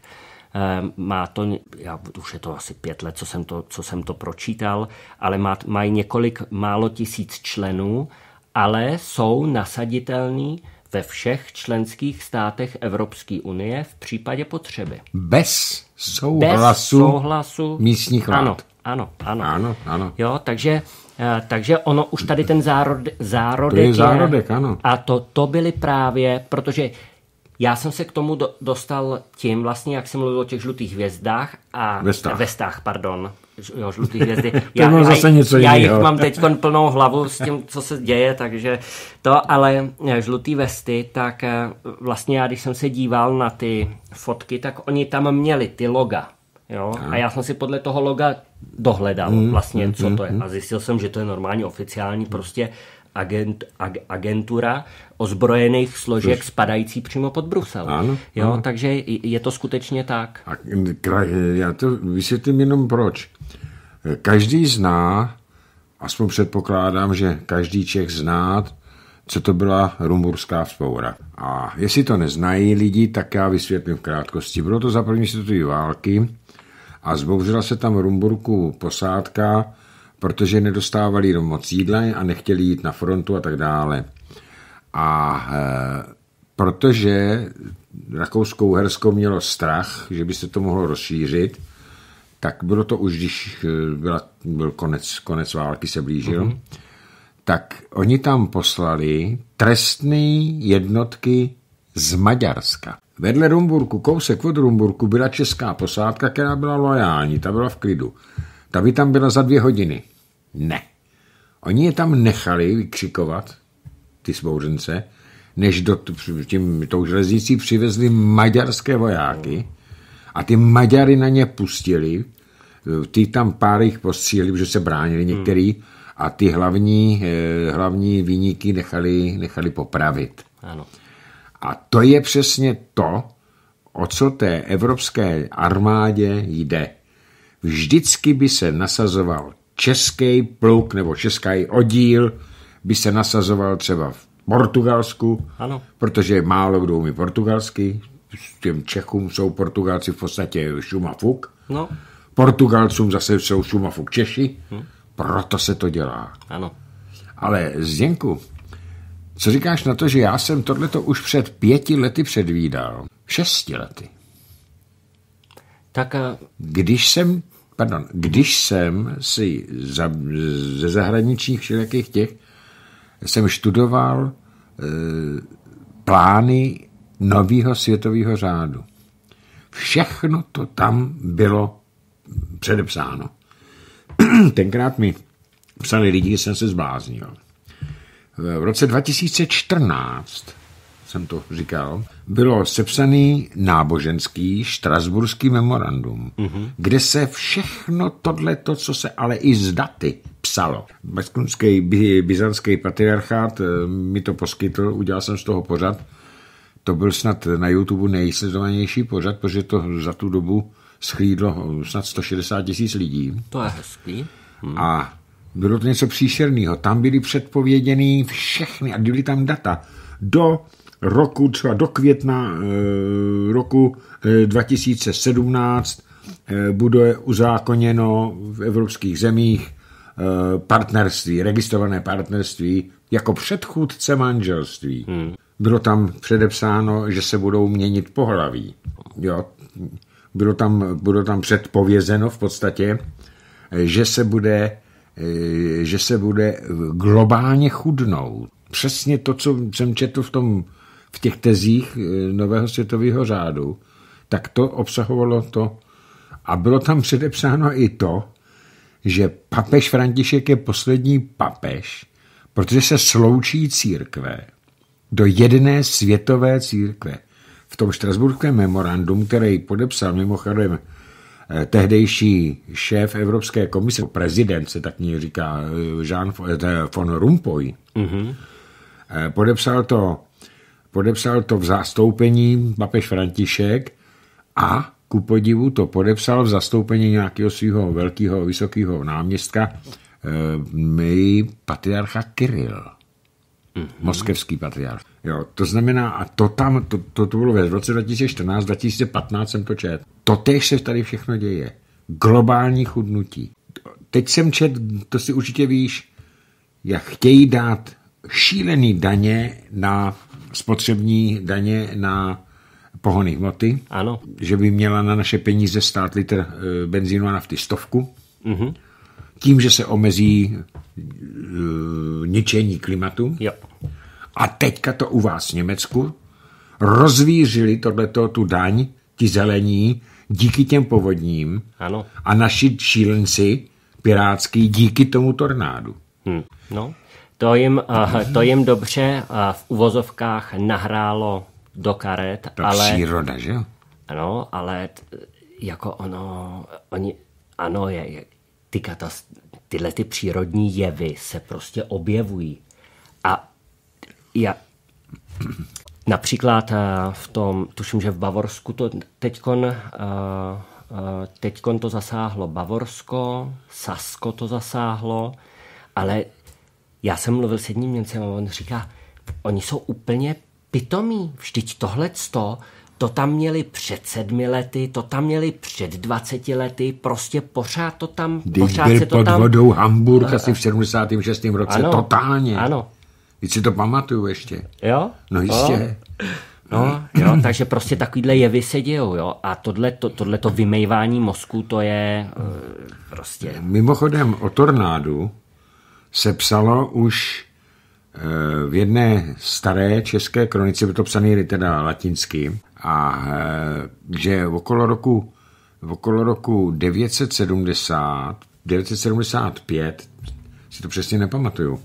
S2: má to, já, už je to asi pět let, co jsem to, co jsem to pročítal, ale má, mají několik málo tisíc členů, ale jsou nasaditelní ve všech členských státech Evropské unie v případě potřeby.
S1: Bez souhlasu,
S2: Bez souhlasu
S1: místních vlád.
S2: Ano, ano, ano.
S1: Ano, ano.
S2: Jo, takže, eh, takže ono už tady ten zárod, zárodek
S1: to je. zárodek,
S2: je,
S1: ano.
S2: A to, to byly právě, protože já jsem se k tomu do, dostal tím vlastně, jak jsem mluvil o těch žlutých hvězdách a
S1: vestách,
S2: vestách pardon, jo, žlutý hvězdy. (laughs)
S1: já, já, zase něco
S2: já jich mám teď plnou hlavu s tím, co se děje, takže to, ale eh, žlutý vesty, tak eh, vlastně já, když jsem se díval na ty fotky, tak oni tam měli ty loga. Jo? A já jsem si podle toho loga dohledal mm, vlastně, mm, co to je. Mm. A zjistil jsem, že to je normální oficiální prostě agent, ag, agentura ozbrojených složek spadající přímo pod Brusel.
S1: Ano,
S2: jo,
S1: ano.
S2: takže je to skutečně tak.
S1: A já to vysvětlím jenom proč. Každý zná, aspoň předpokládám, že každý Čech zná, co to byla rumburská vzpoura. A jestli to neznají lidi, tak já vysvětlím v krátkosti. Bylo to za první světové války a zbouřila se tam Rumburku posádka, protože nedostávali jenom moc jídla a nechtěli jít na frontu a tak dále. A e, protože Rakouskou Hersko mělo strach, že by se to mohlo rozšířit, tak bylo to už, když eh, byla, byl konec, konec války se blížil, mm-hmm. tak oni tam poslali trestné jednotky z Maďarska. Vedle Rumburku, kousek od Rumburku, byla česká posádka, která byla lojální, ta byla v klidu. Ta by tam byla za dvě hodiny. Ne. Oni je tam nechali vykřikovat, ty zbouřence, než do tím, tou železnicí přivezli maďarské vojáky a ty Maďary na ně pustili, ty tam pár jich postříleli, protože se bránili některý a ty hlavní, eh, hlavní výniky nechali, nechali popravit.
S2: Ano.
S1: A to je přesně to, o co té evropské armádě jde. Vždycky by se nasazoval český pluk nebo český oddíl, by se nasazoval třeba v Portugalsku,
S2: ano.
S1: protože málo kdo umí portugalsky, těm Čechům jsou Portugalci v podstatě šumafuk,
S2: no.
S1: Portugalcům zase jsou šumafuk Češi, hm. proto se to dělá.
S2: Ano.
S1: Ale Zděnku, co říkáš na to, že já jsem tohleto už před pěti lety předvídal, šesti lety.
S2: Tak a...
S1: Když jsem, pardon, když jsem si za, ze zahraničních všelijakých těch jsem študoval e, plány nového světového řádu. Všechno to tam bylo předepsáno. (clears throat) Tenkrát mi psali lidi, že jsem se zbláznil. V roce 2014 jsem to říkal, bylo sepsaný náboženský štrasburský memorandum, mm-hmm. kde se všechno tohle, to, co se ale i z daty psalo. Baskunský byzantský patriarchát eh, mi to poskytl, udělal jsem z toho pořad. To byl snad na YouTube nejsledovanější pořad, protože to za tu dobu schlídlo snad 160 tisíc lidí.
S2: To je hezký.
S1: Hmm. A bylo to něco příšerného. Tam byly předpověděny všechny a byly tam data. Do roku, třeba do května e, roku e, 2017 e, bude uzákoněno v evropských zemích partnerství, registrované partnerství jako předchůdce manželství. Hmm. Bylo tam předepsáno, že se budou měnit pohlaví. Jo, bylo tam, bylo tam předpovězeno v podstatě, že se bude, že se bude globálně chudnout. Přesně to, co jsem četl v, tom, v těch tezích nového světového řádu, tak to obsahovalo to. A bylo tam předepsáno i to, že papež František je poslední papež, protože se sloučí církve do jedné světové církve v tom štrasburském memorandum, který podepsal mimochodem eh, tehdejší šéf Evropské komise, prezident se tak ní říká, eh, Jean von Rumpoy, mm-hmm. podepsal to podepsal to v zastoupení papež František a ku podivu to podepsal v zastoupení nějakého svého velkého, vysokého náměstka my patriarcha Kiril. Mm-hmm. Moskevský patriarch. Jo, to znamená, a to tam, to, to, to bylo v roce 2014, 2015 jsem to čet. To tež se tady všechno děje. Globální chudnutí. Teď jsem čet, to si určitě víš, jak chtějí dát šílený daně na spotřební daně na pohony hmoty.
S2: Ano.
S1: Že by měla na naše peníze stát litr eh, benzínu a nafty stovku. Mm-hmm. Tím, že se omezí uh, ničení klimatu.
S2: Jo.
S1: A teďka to u vás v Německu rozvířili tohleto, tu daň, ti zelení, díky těm povodním
S2: ano.
S1: a naši šílenci pirátský díky tomu tornádu.
S2: Hmm. No, to jim, uh, to jim dobře uh, v uvozovkách nahrálo do karet,
S1: To
S2: ale...
S1: příroda, že jo?
S2: Ano, ale jako ono, oni, ano, je, je, ty katas, tyhle ty přírodní jevy se prostě objevují. A já, například eh, v tom, tuším, že v Bavorsku to teďkon, eh, eh, teďkon to zasáhlo Bavorsko, Sasko to zasáhlo, ale já jsem mluvil s jedním Němcem a on říká, oni jsou úplně pitomí, vždyť tohleto, to tam měli před sedmi lety, to tam měli před 20 lety, prostě pořád to tam,
S1: Když
S2: pořád
S1: byl
S2: se to
S1: pod
S2: tam...
S1: vodou Hamburg asi v 76. roce,
S2: Ano,
S1: totálně.
S2: Ano,
S1: Teď si to pamatuju ještě.
S2: jo?
S1: No jistě.
S2: No, jo, takže prostě takovýhle jevy se dějou, jo. A tohle, to, tohle to vymejvání mozku, to je eh, prostě...
S1: Mimochodem o tornádu se psalo už eh, v jedné staré české kronice, bylo to psané teda latinsky, a eh, že okolo roku, okolo roku 970, 975, si to přesně nepamatuju,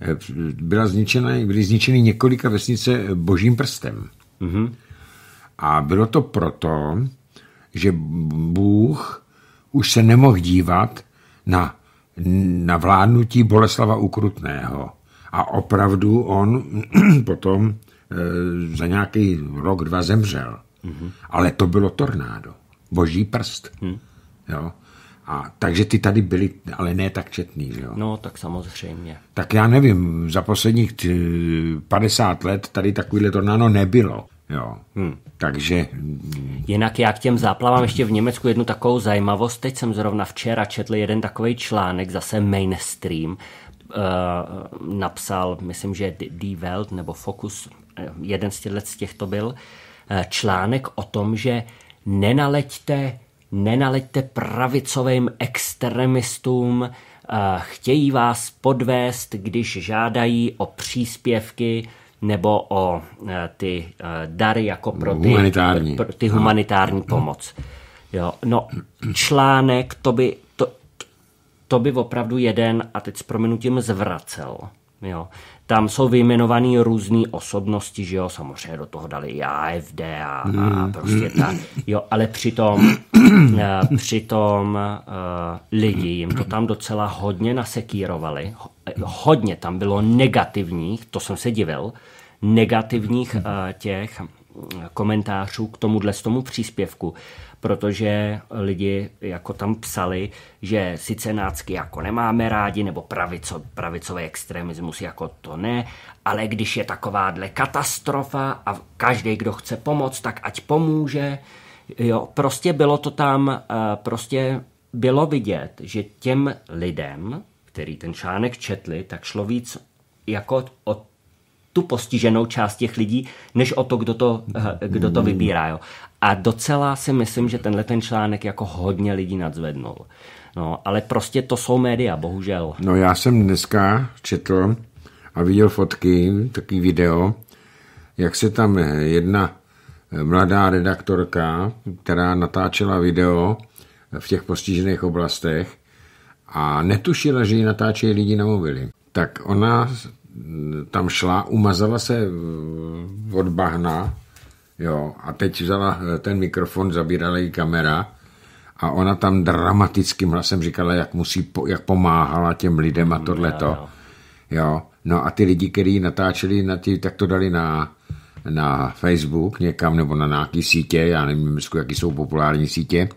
S1: eh, byla zničena, byly zničeny několika vesnice božím prstem. Mm-hmm. A bylo to proto, že Bůh už se nemohl dívat na, na vládnutí Boleslava Ukrutného. A opravdu on (clears throat) potom e, za nějaký rok, dva zemřel. Mm-hmm. Ale to bylo tornádo. Boží prst. Mm. Jo. A, takže ty tady byly, ale ne tak četný. Že jo?
S2: No, tak samozřejmě.
S1: Tak já nevím, za posledních t- 50 let tady takovýhle tornádo nebylo. Jo. Hmm. Takže
S2: Jinak já k těm záplavám ještě v Německu jednu takovou zajímavost. Teď jsem zrovna včera četl jeden takový článek, zase mainstream, uh, napsal, myslím, že Die Welt nebo Focus, eh, jeden z těchto z těch to byl, uh, článek o tom, že nenaleďte, nenaleďte pravicovým extremistům, uh, chtějí vás podvést, když žádají o příspěvky nebo o eh, ty eh, dary jako pro ty
S1: Humanitární.
S2: pro ty humanitární pomoc. Jo, no, článek, to by, to, to by opravdu jeden, a teď s prominutím zvracel. Jo. Tam jsou vyjmenovaný různé osobnosti, že jo, samozřejmě do toho dali i AFD a, a prostě tak. Jo, ale přitom, přitom uh, lidi jim to tam docela hodně nasekírovali. Ho- Hodně tam bylo negativních, to jsem se divil, negativních těch komentářů k tomuhle z tomu příspěvku, protože lidi jako tam psali, že sice nácky jako nemáme rádi, nebo pravico, pravicový extremismus jako to ne, ale když je takováhle katastrofa a každý, kdo chce pomoct, tak ať pomůže. Jo, prostě bylo to tam, eh, prostě bylo vidět, že těm lidem, který ten článek četli, tak šlo víc jako o tu postiženou část těch lidí, než o to, kdo to, eh, kdo to vybírá. Jo. A docela si myslím, že tenhle ten článek jako hodně lidí nadzvednul. No, ale prostě to jsou média, bohužel.
S1: No já jsem dneska četl a viděl fotky, takový video, jak se tam jedna mladá redaktorka, která natáčela video v těch postižených oblastech a netušila, že ji natáčejí lidi na mobily. Tak ona tam šla, umazala se od bahna, jo, a teď vzala ten mikrofon, zabírala jí kamera a ona tam dramatickým hlasem říkala, jak musí, jak pomáhala těm lidem a tohleto. Jo, jo. No a ty lidi, kteří natáčeli, na ty, tak to dali na, na Facebook někam nebo na nějaký sítě, já nevím, jaký jsou populární sítě.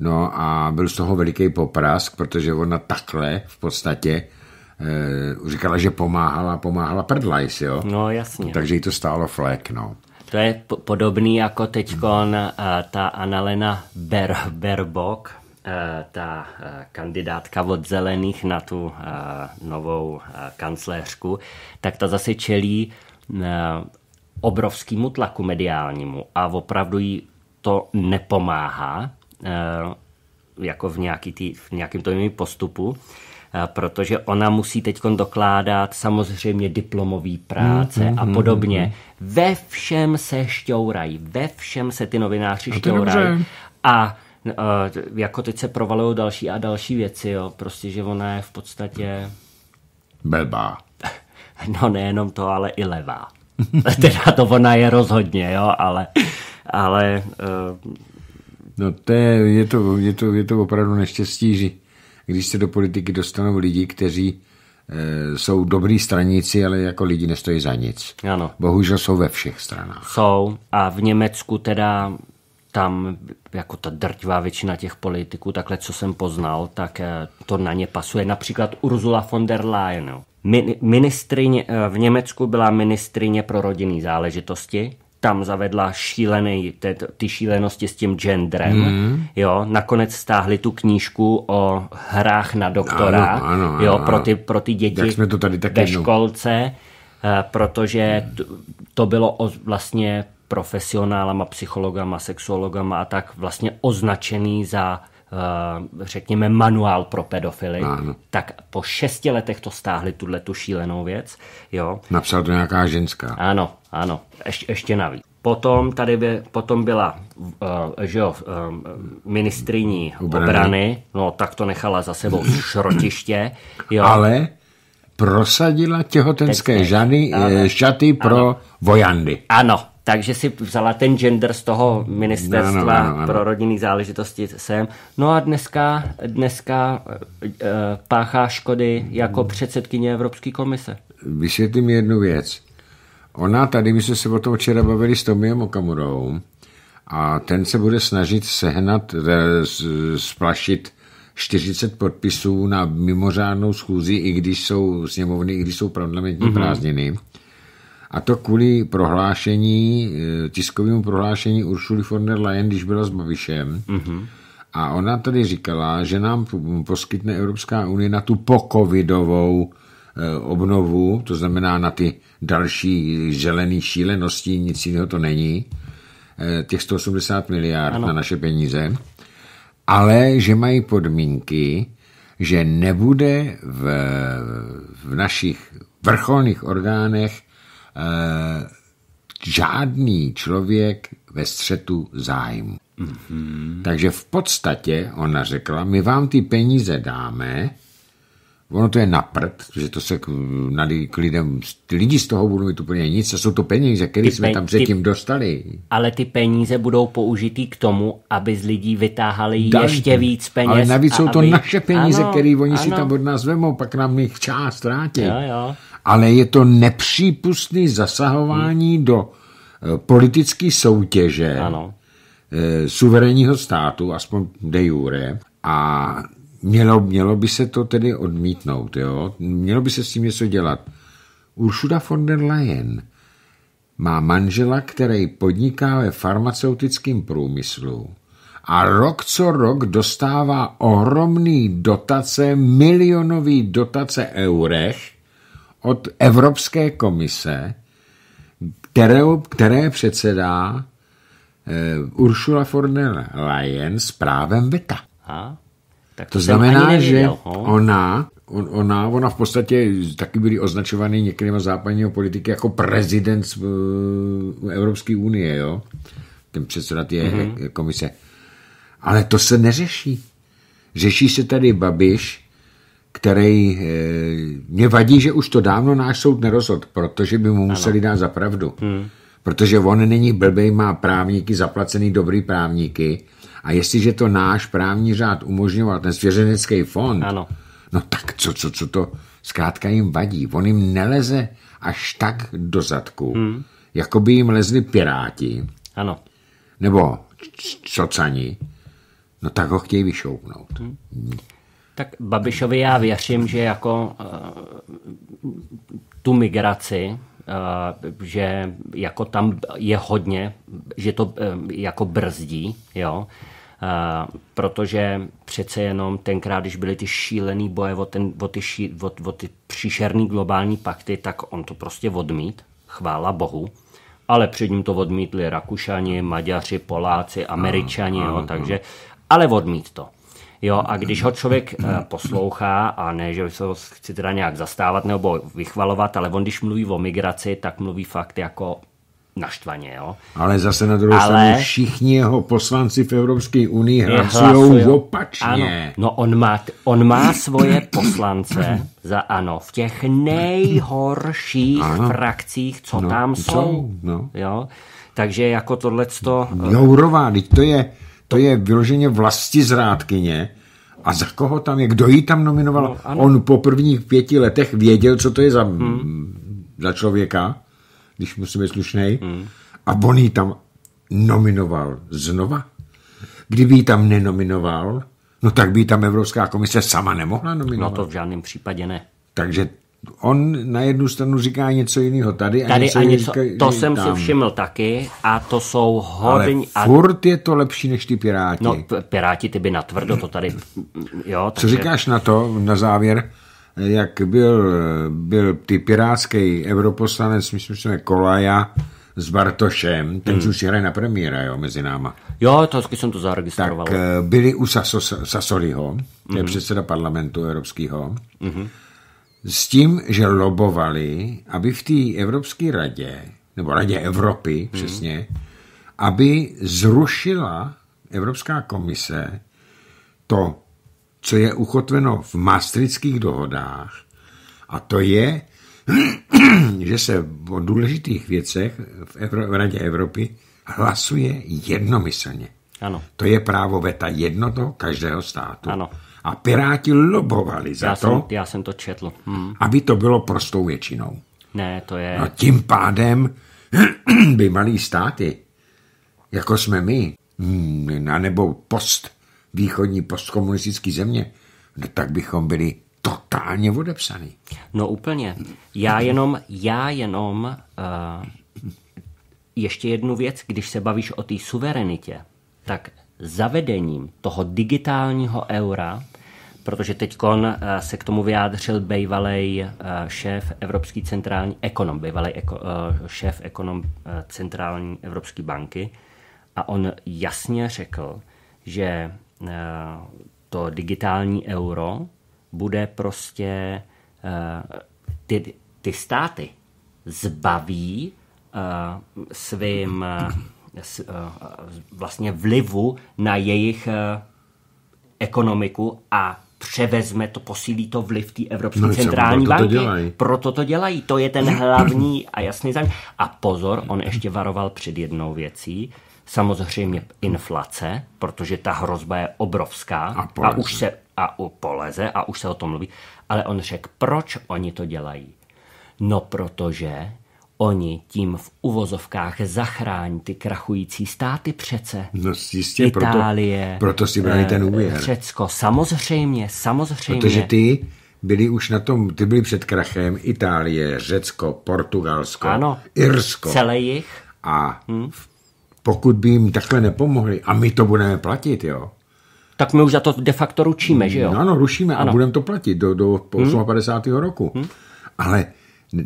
S1: No a byl z toho veliký poprask, protože ona takhle v podstatě e, říkala, že pomáhala, pomáhala prdlajs, jo.
S2: No jasně.
S1: Takže jí to stálo flek, no.
S2: To je podobný jako teďkon uh, ta Annalena Ber, Berbok, uh, ta uh, kandidátka od zelených na tu uh, novou uh, kancléřku, tak ta zase čelí obrovskému tlaku mediálnímu a opravdu jí to nepomáhá, uh, jako v, nějaký tý, v nějakém tom postupu. Eh, protože ona musí teď dokládat samozřejmě diplomový práce mm, a podobně. Mm, ve všem se šťourají, ve všem se ty novináři šťourají. A uh, jako teď se provalují další a další věci, jo. Prostě, že ona je v podstatě...
S1: Blbá. (laughs)
S2: No nejenom to, ale i levá. (laughs) teda to ona je rozhodně, jo, ale... ale uh...
S1: No to je, je, to, je, to, je to opravdu neštěstí, že když se do politiky dostanou lidi, kteří e, jsou dobrý straníci, ale jako lidi nestojí za nic.
S2: Ano.
S1: Bohužel jsou ve všech stranách.
S2: Jsou a v Německu teda tam jako ta drtivá většina těch politiků, takhle co jsem poznal, tak eh, to na ně pasuje. Například Ursula von der Leyen. Ministrině, eh, v Německu byla ministrině pro rodinné záležitosti, tam zavedla šílený, ty, ty šílenosti s tím genderem. Mm. Jo, nakonec stáhli tu knížku o hrách na doktora ano, ano, ano, jo, ano. Pro, ty, pro ty děti
S1: Jak jsme to tady
S2: ve školce, eh, protože to, bylo o, vlastně profesionálama, psychologama, sexuologama a tak vlastně označený za řekněme manuál pro pedofily, ano. tak po šesti letech to stáhli tuhle tu šílenou věc. Jo.
S1: Napsal to nějaká ženská.
S2: Ano, ano, Ješ, ještě navíc. Potom tady by, potom byla uh, že jo, uh, ministriní obrany. obrany, no tak to nechala za sebou (clears throat) šrotiště. Jo.
S1: Ale prosadila těhotenské žany, ano, šaty pro ano. vojandy.
S2: Ano, takže si vzala ten gender z toho ministerstva no, no, no, no. pro rodinný záležitosti sem. No a dneska, dneska uh, páchá škody jako předsedkyně Evropské komise.
S1: Vysvětlím jednu věc. Ona tady, my jsme se o tom včera bavili s Tomiem Okamurou a ten se bude snažit sehnat, splašit 40 podpisů na mimořádnou schůzi, i když jsou sněmovny, i když jsou parlamentní mm-hmm. prázdniny. A to kvůli prohlášení, eh, tiskovému prohlášení Uršuly von der Leyen, když byla s Babišem. Mm-hmm. A ona tady říkala, že nám poskytne Evropská unie na tu pokovidovou eh, obnovu, to znamená na ty další zelený šílenosti, nic jiného to není, eh, těch 180 miliard ano. na naše peníze, ale že mají podmínky, že nebude v, v našich vrcholných orgánech žádný člověk ve střetu zájmu. Mm-hmm. Takže v podstatě ona řekla, my vám ty peníze dáme, ono to je na prd, že to se k, na, k lidem, ty lidi z toho budou mít úplně nic, a jsou to peníze, které jsme tam předtím ty, dostali.
S2: Ale ty peníze budou použitý k tomu, aby z lidí vytáhali Dali. ještě víc peněz.
S1: Ale navíc jsou to aby... naše peníze, které oni ano. si tam od nás vemou, pak nám jich část vrátí.
S2: Jo, jo
S1: ale je to nepřípustné zasahování hmm. do eh, politické soutěže ano. Eh, suverénního státu, aspoň de jure, a mělo, mělo by se to tedy odmítnout, jo? mělo by se s tím něco dělat. Ursula von der Leyen má manžela, který podniká ve farmaceutickém průmyslu a rok co rok dostává ohromný dotace, milionový dotace eurech od Evropské komise, které, které předsedá uh, Ursula von der Leyen s právem VETA. Ha? Tak to, to znamená, že ona, on, ona, ona v podstatě taky byly označovaný některými západního politiky jako prezident uh, Evropské unie, jo? Ten předseda je mm-hmm. komise. Ale to se neřeší. Řeší se tady Babiš, který e, mě vadí, že už to dávno náš soud nerozhodl, protože by mu museli ano. dát za pravdu. Hmm. Protože on není blbej, má právníky, zaplacený dobrý právníky A jestliže to náš právní řád umožňoval, ten svěřenecký fond,
S2: Ano.
S1: no tak co, co, co to zkrátka jim vadí? On jim neleze až tak do zadku, hmm. jako by jim lezli piráti,
S2: Ano.
S1: nebo socani, no tak ho chtějí vyšoupnout. Hmm.
S2: Tak Babišovi já věřím, že jako uh, tu migraci, že jako tam je hodně, že to uh, jako brzdí, jo. Uh, protože přece jenom tenkrát, když byly ty šílený boje o, ten, o, ty, ší, o, o ty příšerný globální pakty, tak on to prostě odmít, chvála bohu. Ale před ním to odmítli Rakušani, Maďaři, Poláci, Američani, jo, takže, ale odmít to. Jo, a když ho člověk eh, poslouchá, a ne, že se ho chci teda nějak zastávat nebo vychvalovat, ale on, když mluví o migraci, tak mluví fakt jako naštvaně, jo.
S1: Ale zase na druhou
S2: Ale-
S1: stranu všichni jeho poslanci v Evropské unii hlasují opačně.
S2: Ano, no on má, on má svoje poslance za ano v těch nejhorších
S1: Ano.
S2: frakcích, co
S1: No,
S2: tam
S1: jsou,
S2: jsou.
S1: no.
S2: Jo? Takže jako tohleto,
S1: Jourová, teď to je, to je vyloženě vlasti zrádkyně. A za koho tam je? Kdo ji tam nominoval?
S2: No, ano.
S1: On po prvních pěti letech věděl, co to je za, hmm. za člověka, když musím být slušnej. Hmm. A on ji tam nominoval znova. Kdyby ji tam nenominoval, no tak by tam Evropská komise sama nemohla
S2: no
S1: nominovat.
S2: to v žádném případě ne.
S1: Takže on na jednu stranu říká něco jiného tady, a
S2: Tady
S1: něco,
S2: a něco,
S1: říká-
S2: to jsem
S1: tam.
S2: si všiml taky a to jsou
S1: Ale
S2: hodně... a-
S1: furt je to lepší než ty piráti.
S2: No, Piráti, ty by natvrdo to tady, jo,
S1: Co říkáš na to, na závěr, jak byl, byl ty pirátský europoslanec, myslím, že jmenuje Kolaja, s Bartošem, ten hmm. už si hraje na premiéra, jo, mezi náma.
S2: Jo, to jsem to
S1: Tak
S2: zaregistroval.
S1: eh, byli u Sasso, Sassoliho, to je předseda parlamentu evropského, s tím, že lobovali, aby v té Evropské radě, nebo Radě Evropy přesně, aby zrušila Evropská komise to, co je uchotveno v maastrichtských dohodách, a to je, (clears throat) že se o důležitých věcech v, Evro- v Radě Evropy hlasuje jednomyslně.
S2: Ano.
S1: To je právo veta jednoho každého státu.
S2: Ano.
S1: A Piráti lobovali za
S2: Já
S1: to,
S2: jsem, já jsem to četl. Hm.
S1: aby to bylo prostou většinou.
S2: Ne, to je...
S1: No tím pádem (clears throat) by malý státy, jako jsme my, hm, a nebo post, východní postkomunistický země, no tak bychom byli totálně odepsaný.
S2: No úplně. Já jenom, já jenom uh, ještě jednu věc, když se bavíš o té suverenitě, tak zavedením toho digitálního eura, protože teď se k tomu vyjádřil bývalý šéf Evropské centrální ekonom, bývalý eko, uh, šéf ekonom centrální Evropské banky. A on jasně řekl, že to digitální euro bude prostě ty, ty státy zbaví svým vlastně vlivu na jejich ekonomiku a převezme to, posílí to vliv té Evropské
S1: No,
S2: centrální
S1: proto to
S2: banky.
S1: dělají.
S2: Proto to dělají. To je ten hlavní a jasný zájem. A pozor, on ještě varoval před jednou věcí. Samozřejmě inflace, protože ta hrozba je obrovská
S1: A
S2: a, už se a u poleze a už se o tom mluví. Ale on řekl, proč oni to dělají? No protože oni tím v uvozovkách zachrání ty krachující státy přece.
S1: No jistě,
S2: Itálie,
S1: proto, proto si brali ten
S2: eh,
S1: úvěr.
S2: Řecko, samozřejmě, samozřejmě.
S1: Protože ty byli už na tom, ty byli před krachem Itálie, Řecko, Portugalsko,
S2: Ano.
S1: Irsko.
S2: Celé jich.
S1: A pokud by jim takhle nepomohli, a my to budeme platit, jo,
S2: Tak my už za to de facto ručíme, že jo?
S1: No ano, rušíme
S2: Ano.
S1: a budeme to platit do, do 58. roku. Ale n-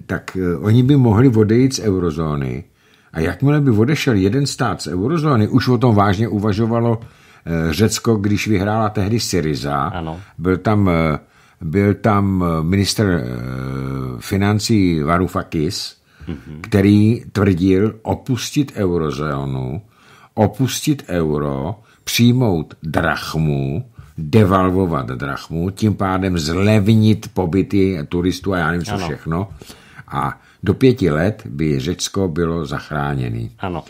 S1: tak eh, oni by mohli odejít z eurozóny a jakmile by odešel jeden stát z eurozóny, už o tom vážně uvažovalo eh, Řecko, když vyhrála tehdy Syriza.
S2: Ano.
S1: Byl tam, eh, byl tam minister financí Varoufakis, který tvrdil opustit eurozónu, opustit euro, přijmout drachmu, devalvovat drachmu, tím pádem zlevnit pobyty turistů a já nevím, co
S2: Ano.
S1: všechno. A do pěti let by Řecko bylo zachráněné.
S2: Ano.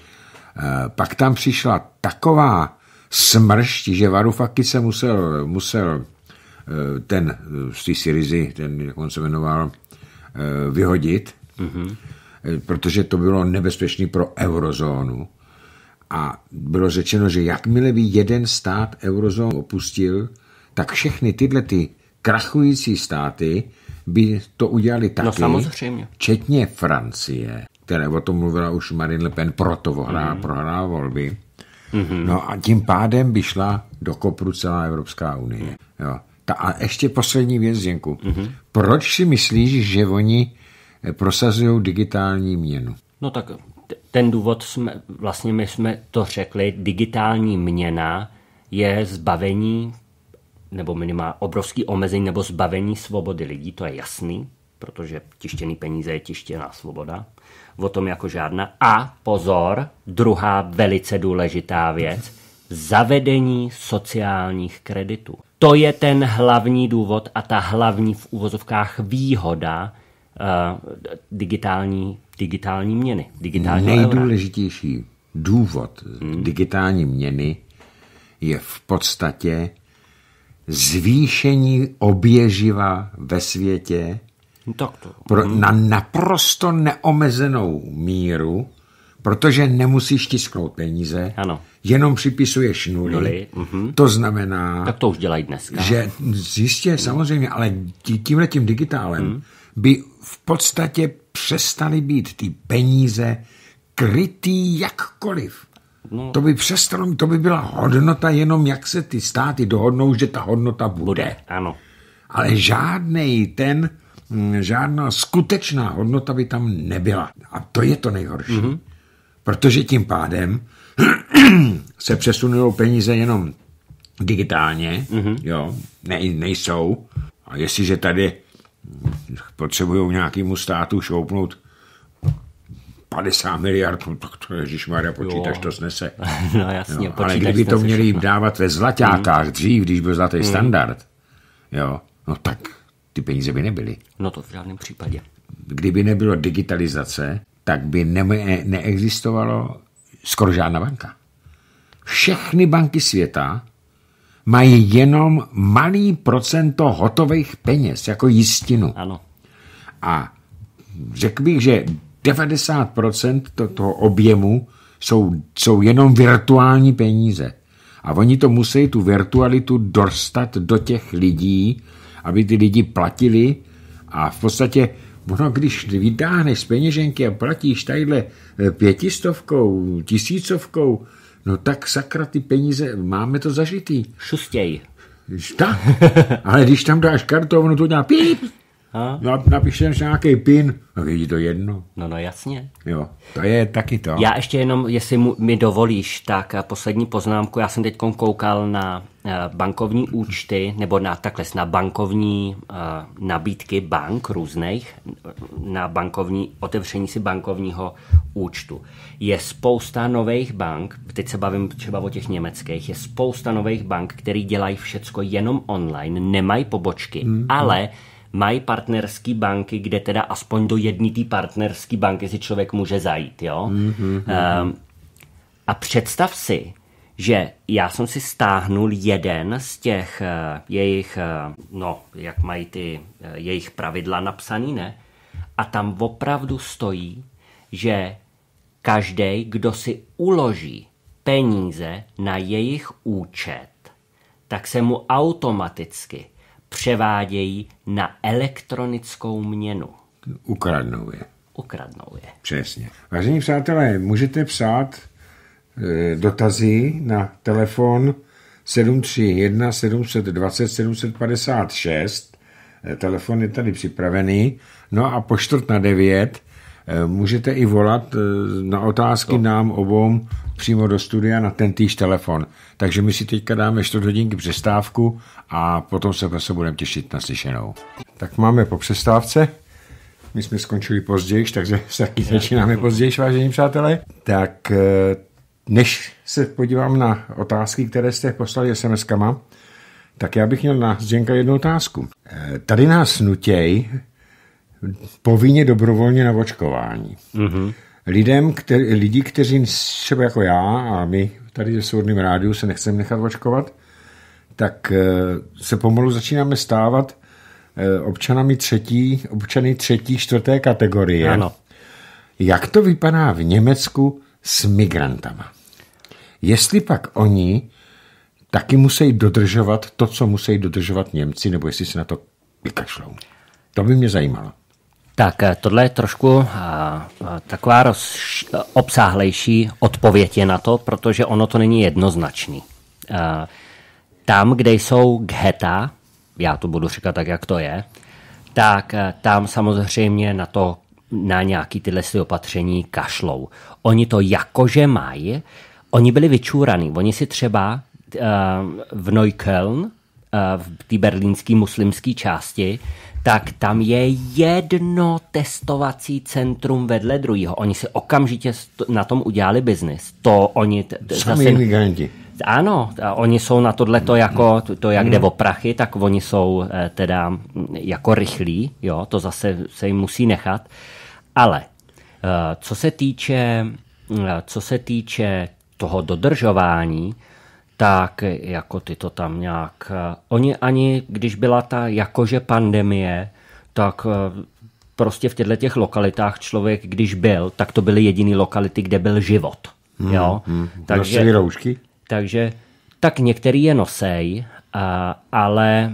S1: Eh, Pak tam přišla taková smršť, že Varufaky se musel, musel eh, ten z té Syrizy, ten, jak on se jmenoval, eh, vyhodit, mm-hmm. protože to bylo nebezpečné pro eurozónu. A bylo řečeno, že jakmile by jeden stát eurozónu opustil, tak všechny tyhle ty krachující státy by to udělali taky.
S2: No samozřejmě.
S1: Včetně Francie, které o tom mluvila už Marine Le Pen, proto hrá, mm. prohrá volby. Mm-hmm. No a tím pádem by šla do kopru celá Evropská unie. Jo. Ta, a ještě poslední věc, Zdenku. Mm-hmm. Proč si myslíš, že oni eh, prosazují digitální měnu?
S2: No tak ten důvod jsme, vlastně my jsme to řekli, digitální měna je zbavení nebo minimálně obrovský omezení nebo zbavení svobody lidí, to je jasný, protože tištěný peníze je tištěná svoboda. O tom jako žádná. A pozor, druhá velice důležitá věc, zavedení sociálních kreditů. To je ten hlavní důvod a ta hlavní v úvozovkách výhoda digitální, digitální měny. Digitální
S1: Nejdůležitější eura. důvod hmm. digitální měny je v podstatě zvýšení oběživa ve světě
S2: no tak to.
S1: pro, na naprosto neomezenou míru, protože nemusíš tisknout peníze,
S2: ano.
S1: jenom připisuješ nuly. nuly. Mm-hmm. To znamená...
S2: Tak to už dělají dneska.
S1: Že jistě, samozřejmě, ale tímhle tím digitálem mm. by v podstatě přestaly být ty peníze krytý jakkoliv. No. To by přestalo, to by byla hodnota jenom, jak se ty státy dohodnou, že ta hodnota bude. bude
S2: ano.
S1: Ale žádný ten, mm, žádná skutečná hodnota by tam nebyla. A to je to nejhorší. Mm-hmm. Protože tím pádem (clears throat) se přesunují peníze jenom digitálně, mm-hmm. jo, ne, nejsou. A jestliže tady potřebují nějakému státu šoupnout 50 miliard, no tak to Maria počítač jo. to snese. (laughs)
S2: No jasně,
S1: jo, Ale kdyby to měli všechno. dávat ve zlaťákách hmm. dřív, když byl zlatý hmm. standard, jo, no tak ty peníze by nebyly.
S2: No to v žádném případě.
S1: Kdyby nebylo digitalizace, tak by ne- neexistovalo skoro žádná banka. Všechny banky světa mají jenom malý procento hotových peněz jako jistinu.
S2: Ano.
S1: A řekl bych, že 90% to, toho objemu jsou, jsou jenom virtuální peníze. A oni to musí tu virtualitu dostat do těch lidí, aby ty lidi platili a v podstatě ono, když vydáhneš z peněženky a platíš tadyhle eh, pětistovkou, tisícovkou, no tak sakra ty peníze, máme to zažitý.
S2: Šustěj.
S1: Tak, ale když tam dáš kartu, ono to dělá píp, a? No, napišeš nějaký pin a vidí to jedno.
S2: No, no jasně.
S1: Jo, to je taky to.
S2: Já ještě jenom, jestli mu, mi dovolíš, tak poslední poznámku. Já jsem teď koukal na uh, bankovní účty, nebo na takhle, na bankovní uh, nabídky bank různých, na bankovní, otevření si bankovního účtu. Je spousta nových bank, teď se bavím třeba o těch německých, je spousta nových bank, který dělají všecko jenom online, nemají pobočky, hmm. ale mají partnerské banky, kde teda aspoň do jedné té partnerské banky si člověk může zajít. Jo? Mm-hmm. Um, a představ si, že já jsem si stáhnul jeden z těch uh, jejich, uh, no, jak mají ty uh, jejich pravidla napsaný, ne? A tam opravdu stojí, že každý, kdo si uloží peníze na jejich účet, tak se mu automaticky převádějí na elektronickou měnu.
S1: Ukradnou je.
S2: Ukradnou je.
S1: Přesně. Vážení přátelé, můžete psát e, dotazy na telefon 731 720 756. E, telefon je tady připravený. No a po čtvrt na devět můžete i volat e, na otázky to. nám obou přímo do studia na ten týž telefon. Takže my si teďka dáme 4 hodinky přestávku a potom se zase budeme těšit na slyšenou. Tak máme po přestávce. My jsme skončili později, takže se taky začínáme později, vážení přátelé. Tak eh, než se podívám na otázky, které jste poslali SMS-kama, tak já bych měl na Zdenka jednu otázku. Eh, tady nás nutěj povinně dobrovolně na očkování. Mm-hmm. lidem, který, lidi, kteří třeba jako já a my tady v Svobodném rádiu se nechceme nechat očkovat, tak eh, se pomalu začínáme stávat eh, občanami třetí, občany třetí, čtvrté kategorie.
S2: Ano.
S1: Jak to vypadá v Německu s migrantama? Jestli pak oni taky musí dodržovat to, co musí dodržovat Němci, nebo jestli se na to vykašlou. To by mě zajímalo.
S2: Tak eh, tohle je trošku uh, taková roz, obsáhlejší odpověď je na to, protože ono to není jednoznačný. Uh, tam, kde jsou gheta, já to budu říkat tak, jak to je, tak uh, tam samozřejmě na to na nějaký tyhle opatření kašlou. Oni to jakože mají, oni byli vyčúraný. Oni si třeba v Neukölln, v té berlínské muslimské části, tak tam je jedno testovací centrum vedle druhého. Oni si okamžitě na tom udělali biznis. To oni...
S1: Sami imigranti.
S2: Ano, oni jsou na tohleto jako, to jak jde o prachy, tak oni jsou eh, teda jako rychlí, jo, to zase se jim musí nechat. Ale eh, co se týče, eh, co se týče toho dodržování, tak jako ty to tam nějak... Oni ani, když byla ta jakože pandemie, tak eh, prostě v těchto těch lokalitách člověk, když byl, tak to byly jediné lokality, kde byl život. Hmm, jo?
S1: Hmm. Takže, roušky?
S2: Takže tak některý je nosej, a, ale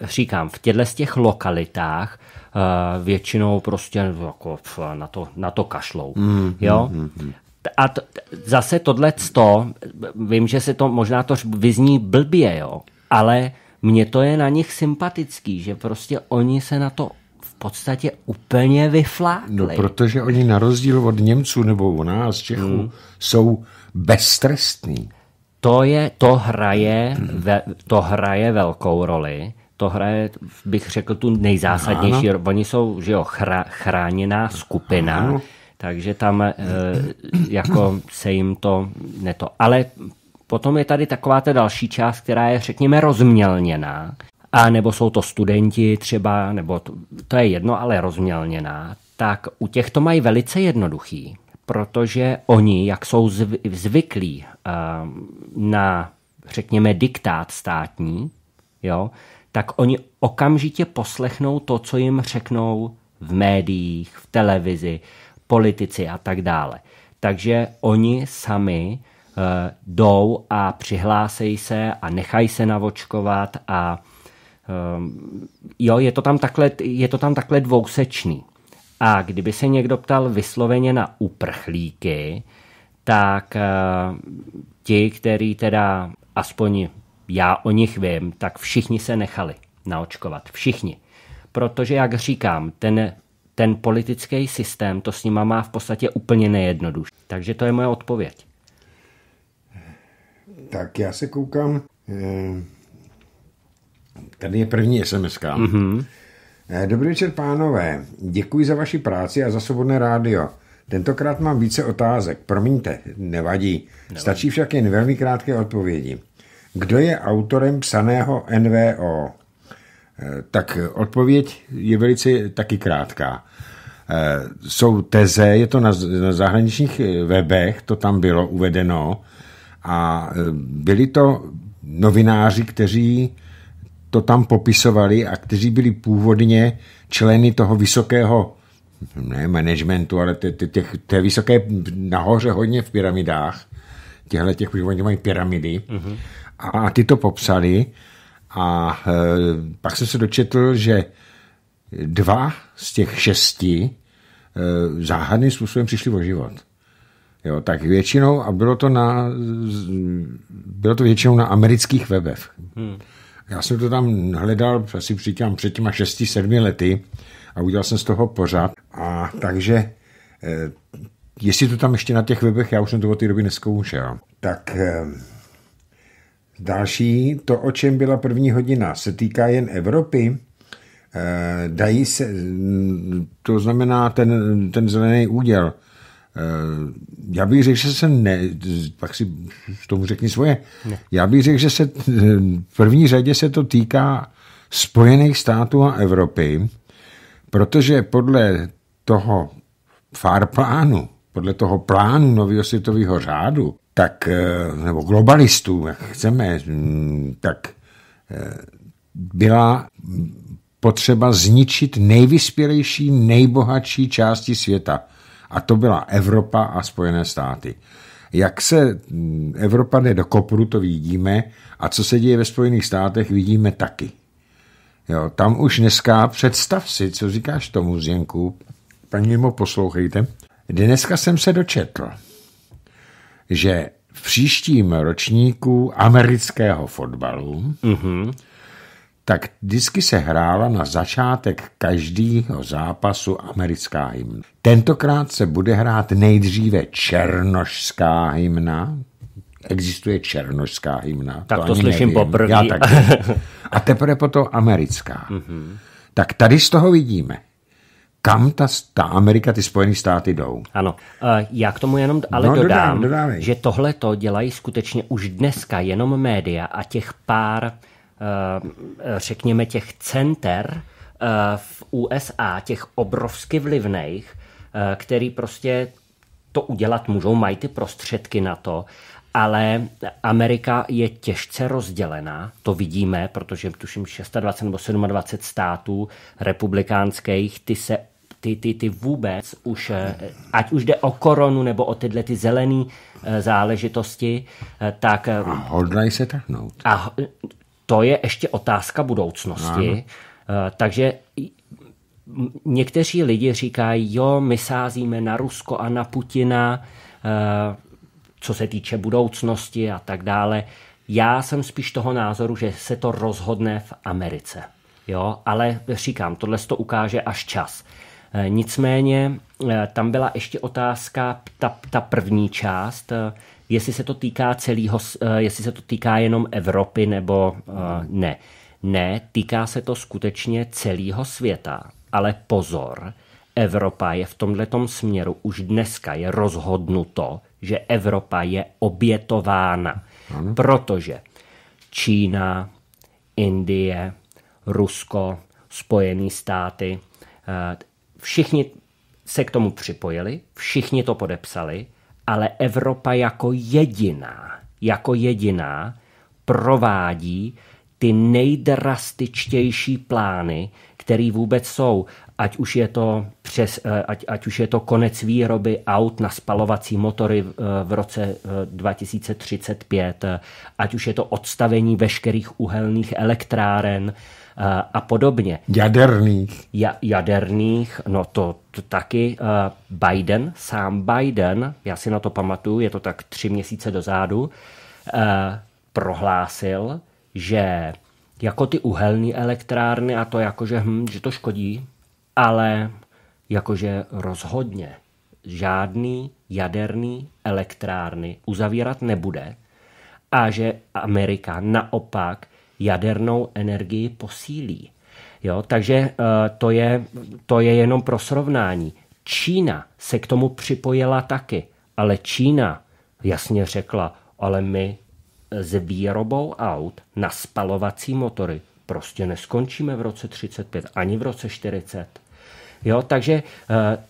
S2: říkám, v těchto z těch lokalitách většinou prostě jako na to, na to kašlou. Hmm, jo? Hmm, hmm a to, zase tohle to, vím, že se to možná to vyzní blbě, jo, ale mně to je na nich sympatický, že prostě oni se na to v podstatě úplně vyflákli.
S1: No, protože oni na rozdíl od Němců nebo u nás, Čechů, hmm. jsou beztrestní.
S2: To, je, to, hraje, ve, to hraje velkou roli. To hraje, bych řekl, tu nejzásadnější. Ano. Oni jsou že jo, chra, chráněná skupina. Ano takže tam e, jako se jim to neto. Ale potom je tady taková ta další část, která je, řekněme, rozmělněná. A nebo jsou to studenti třeba, nebo to, to je jedno, ale rozmělněná. Tak u těch to mají velice jednoduchý, protože oni, jak jsou zvyklí uh, na, řekněme, diktát státní, jo, tak oni okamžitě poslechnou to, co jim řeknou v médiích, v televizi, politici a tak dále. Takže oni sami uh, jdou a přihlásejí se a nechají se navočkovat a um, jo, je to, tam takhle, je to tam takhle dvousečný. A kdyby se někdo ptal vysloveně na uprchlíky, tak uh, ti, který teda aspoň já o nich vím, tak všichni se nechali naočkovat. Všichni. Protože, jak říkám, ten ten politický systém to s nima má v podstatě úplně nejednodušší. Takže to je moje odpověď.
S1: Tak já se koukám. Eh, tady je první SMS. Mm-hmm. Dobrý večer, pánové. Děkuji za vaši práci a za svobodné rádio. Tentokrát mám více otázek. Promiňte, nevadí. nevadí. Stačí však jen velmi krátké odpovědi. Kdo je autorem psaného NVO? Eh, tak odpověď je velice taky krátká. Eh, jsou teze, je to na, na zahraničních eh, webech, to tam bylo uvedeno a byli to novináři, kteří to tam popisovali a kteří byli původně členy toho vysokého ne managementu, ale těch, té vysoké nahoře hodně v pyramidách, těchto těch, oni mají pyramidy, mm-hmm. a ty to popsali a e, pak jsem se dočetl, že dva z těch šesti e, záhadným způsobem přišli o život. Jo, tak většinou, a bylo to, na, bylo to většinou na amerických webech. Hmm. Já jsem to tam hledal asi říkám, před těma šesti, sedmi lety a udělal jsem z toho pořád. A takže, e, jestli to tam ještě na těch webech, já už jsem to od té doby neskoušel. Tak e, Další, to, o čem byla první hodina, se týká jen Evropy. Eh, dají se, to znamená ten, ten zelený úděl. Eh, já bych řekl, že se ne, pak si tomu řekni svoje. Ne. Já bych řekl, že se v první řadě se to týká Spojených států a Evropy, protože podle toho farplánu podle toho plánu nového světového řádu, tak, eh, nebo globalistů, jak chceme, mm, tak eh, byla potřeba zničit nejvyspělejší, nejbohatší části světa. A to byla Evropa a Spojené státy. Jak se mm, Evropa jde do kopru, to vidíme, a co se děje ve Spojených státech, vidíme taky. Jo, tam už dneska, představ si, co říkáš tomu, Zjenku, paní mimo poslouchejte, dneska jsem se dočetl, že v příštím ročníku amerického fotbalu mm-hmm tak vždycky se hrála na začátek každého zápasu americká hymna. Tentokrát se bude hrát nejdříve černošská hymna, existuje černošská hymna.
S2: Tak to, to slyším poprvé.
S1: A teprve potom americká. Mm-hmm. Tak tady z toho vidíme, kam ta, ta Amerika, ty Spojené státy jdou.
S2: Ano, eh, já k tomu jenom ale no, dodám, dodám že tohle to dělají skutečně už dneska jenom média a těch pár Eh, řekněme, těch center eh, v USA, těch obrovsky vlivných, který prostě to udělat můžou, mají ty prostředky na to, ale Amerika je těžce rozdělená, to vidíme, protože tuším 26 nebo 27 států republikánských, ty se ty, ty, ty vůbec už, ať už jde o koronu nebo o tyhle ty zelené záležitosti, tak...
S1: A hodlají se trhnout.
S2: A to je ještě otázka budoucnosti. Ano. Eh, takže někteří lidi říkají, jo, my sázíme na Rusko a na Putina, eh, co se týče budoucnosti a tak dále. Já jsem spíš toho názoru, že se to rozhodne v Americe. Jo, ale říkám, tohle to ukáže až čas. Eh, nicméně tam byla ještě otázka, ta, ta první část, jestli se to týká celého, jestli se to týká jenom Evropy nebo ne. Ne, týká se to skutečně celého světa. Ale pozor, Evropa je v tomto směru už dneska je rozhodnuto, že Evropa je obětována. Ano. Protože Čína, Indie, Rusko, Spojené státy, eh, všichni se k tomu připojili, všichni to podepsali ale Evropa jako jediná, jako jediná provádí ty nejdrastičtější plány, které vůbec jsou. Ať už, je to přes, eh, ať, ať už je to konec výroby aut na spalovací motory eh, v roce 2035, eh, ať už je to odstavení veškerých uhelných elektráren, a podobně.
S1: Jaderných.
S2: Ja, jaderných, no to, to taky. Biden, sám Biden, já si na to pamatuju, je to tak tři měsíce dozadu, prohlásil, že jako ty uhelné elektrárny a to jakože, hm, že to škodí, ale jakože rozhodně žádný jaderný elektrárny uzavírat nebude a že Amerika naopak jadernou energii posílí. Jo, takže uh, to, je, to je jenom pro srovnání. Čína se k tomu připojila taky, ale Čína jasně řekla, ale my s výrobou aut na spalovací motory prostě neskončíme v roce 35 ani v roce 40. Jo, takže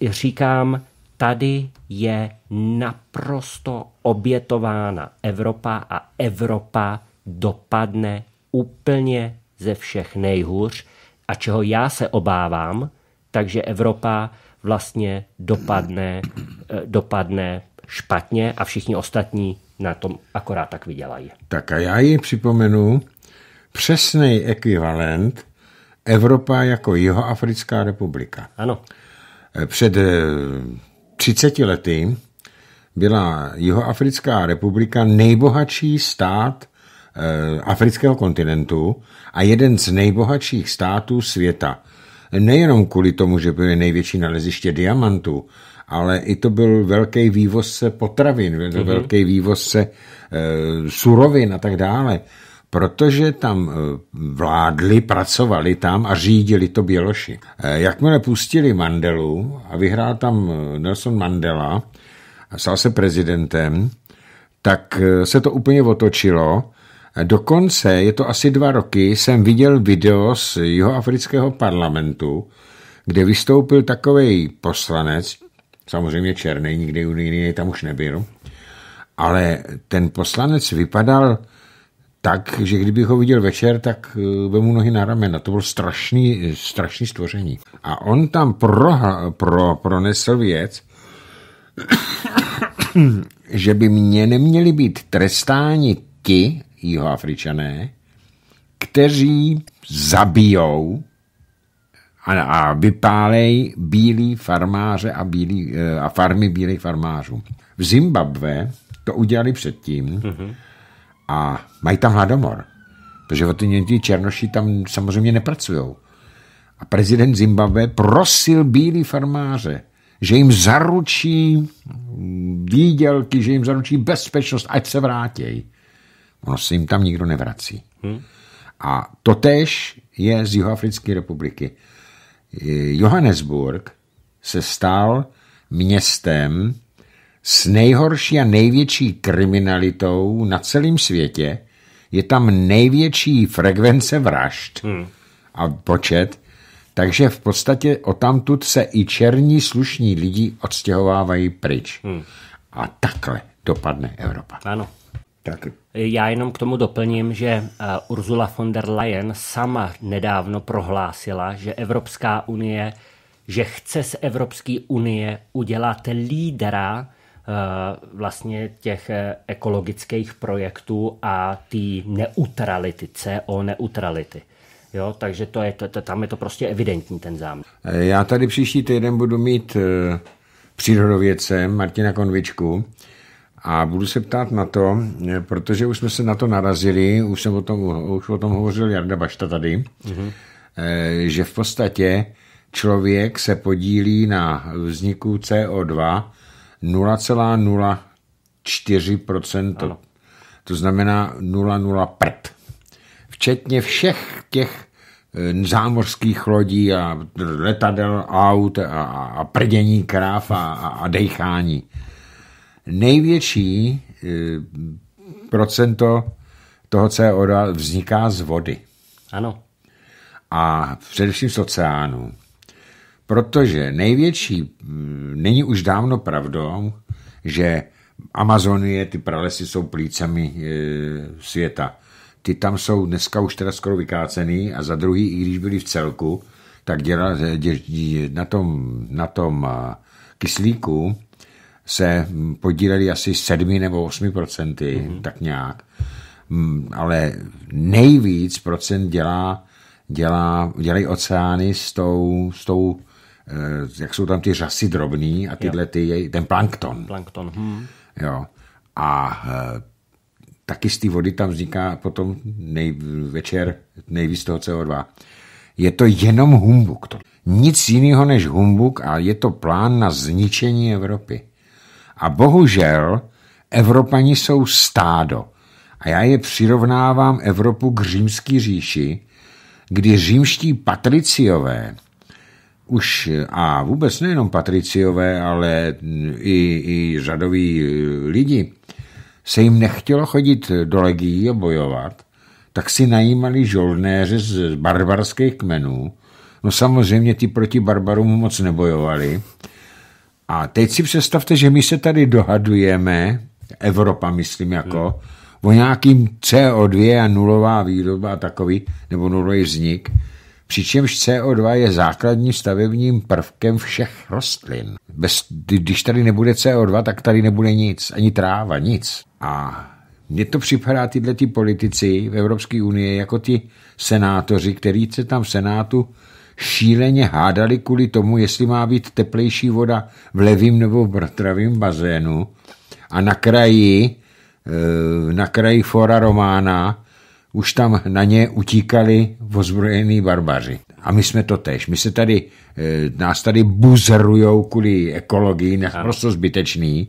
S2: uh, říkám, tady je naprosto obětována Evropa a Evropa dopadne úplně ze všech nejhůř a čeho já se obávám, takže Evropa vlastně dopadne, eh, dopadne špatně a všichni ostatní na tom akorát tak vydělají.
S1: Tak a já ji připomenu přesný ekvivalent Evropa jako Jihoafrická republika.
S2: Ano.
S1: Eh, před 30 eh, lety byla Jihoafrická republika nejbohatší stát Eh, afrického kontinentu a jeden z nejbohatších států světa. Nejenom kvůli tomu, že byly největší naleziště diamantů, ale i to byl velký vývozce potravin, mm-hmm. velký vývozce e, surovin a tak dále. Protože tam eh, vládli, pracovali tam a řídili to Běloši. E, jakmile pustili Mandelu a vyhrál tam Nelson Mandela a stal se prezidentem, tak se to úplně otočilo Dokonce, je to asi dva roky, jsem viděl video z jihoafrického parlamentu, kde vystoupil takový poslanec, samozřejmě černý, nikdy jiný tam už nebyl, ale ten poslanec vypadal tak, že kdybych ho viděl večer, tak eh, by mu nohy na ramena. To bylo strašný, strašný stvoření. A on tam pro, pro, pronesl věc, (coughs) že by mě neměli být trestáni ti, jihoafričané, kteří zabijou a, a vypálej bílí farmáře a, bílí, eh, a farmy bílých farmářů. V Zimbabve to udělali předtím mm-hmm. A mají tam hladomor, protože o ty, černoši tam samozřejmě nepracují. A prezident Zimbabwe prosil bílí farmáře, že jim zaručí výdělky, že jim zaručí bezpečnost, ať se vrátí. Ono se jim tam nikdo nevrací. Hmm. A totéž je z Jihoafrické republiky. Johannesburg se stal městem s nejhorší a největší kriminalitou na celém světě. Je tam největší frekvence vražd hmm. a počet, takže v podstatě o tamtud se i černí slušní lidi odstěhovávají pryč. Hmm. A takhle dopadne Evropa.
S2: Ano. Tak. Já jenom k tomu doplním, že eh, Ursula von der Leyen sama nedávno prohlásila, že Evropská unie, že chce z Evropské unie udělat lídra vlastně těch eh, ekologických projektů a té neutrality, CO neutrality. Jo, takže to je, to, tam je to prostě evidentní ten záměr.
S1: Já tady příští týden budu mít přírodovědce Martina Konvičku a budu se ptát na to, protože už jsme se na to narazili, už, jsem o tom, už o tom hovořil Jarda Bašta tady, mm-hmm. že v podstatě člověk se podílí na vzniku CO2 0,04%. To znamená 0,0 prd včetně všech těch eh, zámořských lodí a letadel, aut a, a prdění kráv a, a, a dejchání. Největší e, procento toho CO2 vzniká z vody.
S2: Ano.
S1: A především z oceánu. Protože největší, hm, není už dávno pravdou, že Amazonie, ty pralesy jsou plícemi e, světa ty tam jsou dneska už teda skoro vykácený a za druhý, i když byli v celku, tak děla, dě, dě, na tom, na tom kyslíku se podíleli asi 7 nebo 8 procenty, mm-hmm. tak nějak. Ale nejvíc procent dělá, dělá, dělají oceány s tou, s tou jak jsou tam ty řasy drobný a tyhle ty, ten plankton.
S2: Plankton. Hmm.
S1: Jo. A eh, taky z té vody tam vzniká potom nej, večer nejvíc toho CO2. Je to jenom humbuk. To. Nic jiného než humbuk a je to plán na zničení Evropy. A bohužel Evropani jsou stádo. A já je přirovnávám Evropu k římský říši, kdy římští patriciové, už a vůbec nejenom patriciové, ale i, i řadoví lidi, se jim nechtělo chodit do legií a bojovat, tak si najímali žoldnéře z barbarských kmenů. No samozřejmě ty proti barbarům moc nebojovali. A teď si představte, že my se tady dohadujeme, Evropa myslím jako, hmm. o nějakým CO2 a nulová výroba a takový, nebo nulový vznik, přičemž CO2 je základním stavebním prvkem všech rostlin. Bez, když tady nebude CO2, tak tady nebude nic, ani tráva, nic. A mně to připadá tyhle ty politici v Evropské unii jako ty senátoři, kteří se tam v Senátu šíleně hádali kvůli tomu, jestli má být teplejší voda v levém nebo v bratravém bazénu. A na kraji, eh, na kraji Fora Romána už tam na ně utíkali ozbrojení barbaři. A my jsme to tež. My se tady, eh, nás tady buzerujou kvůli ekologii, naprosto zbytečný.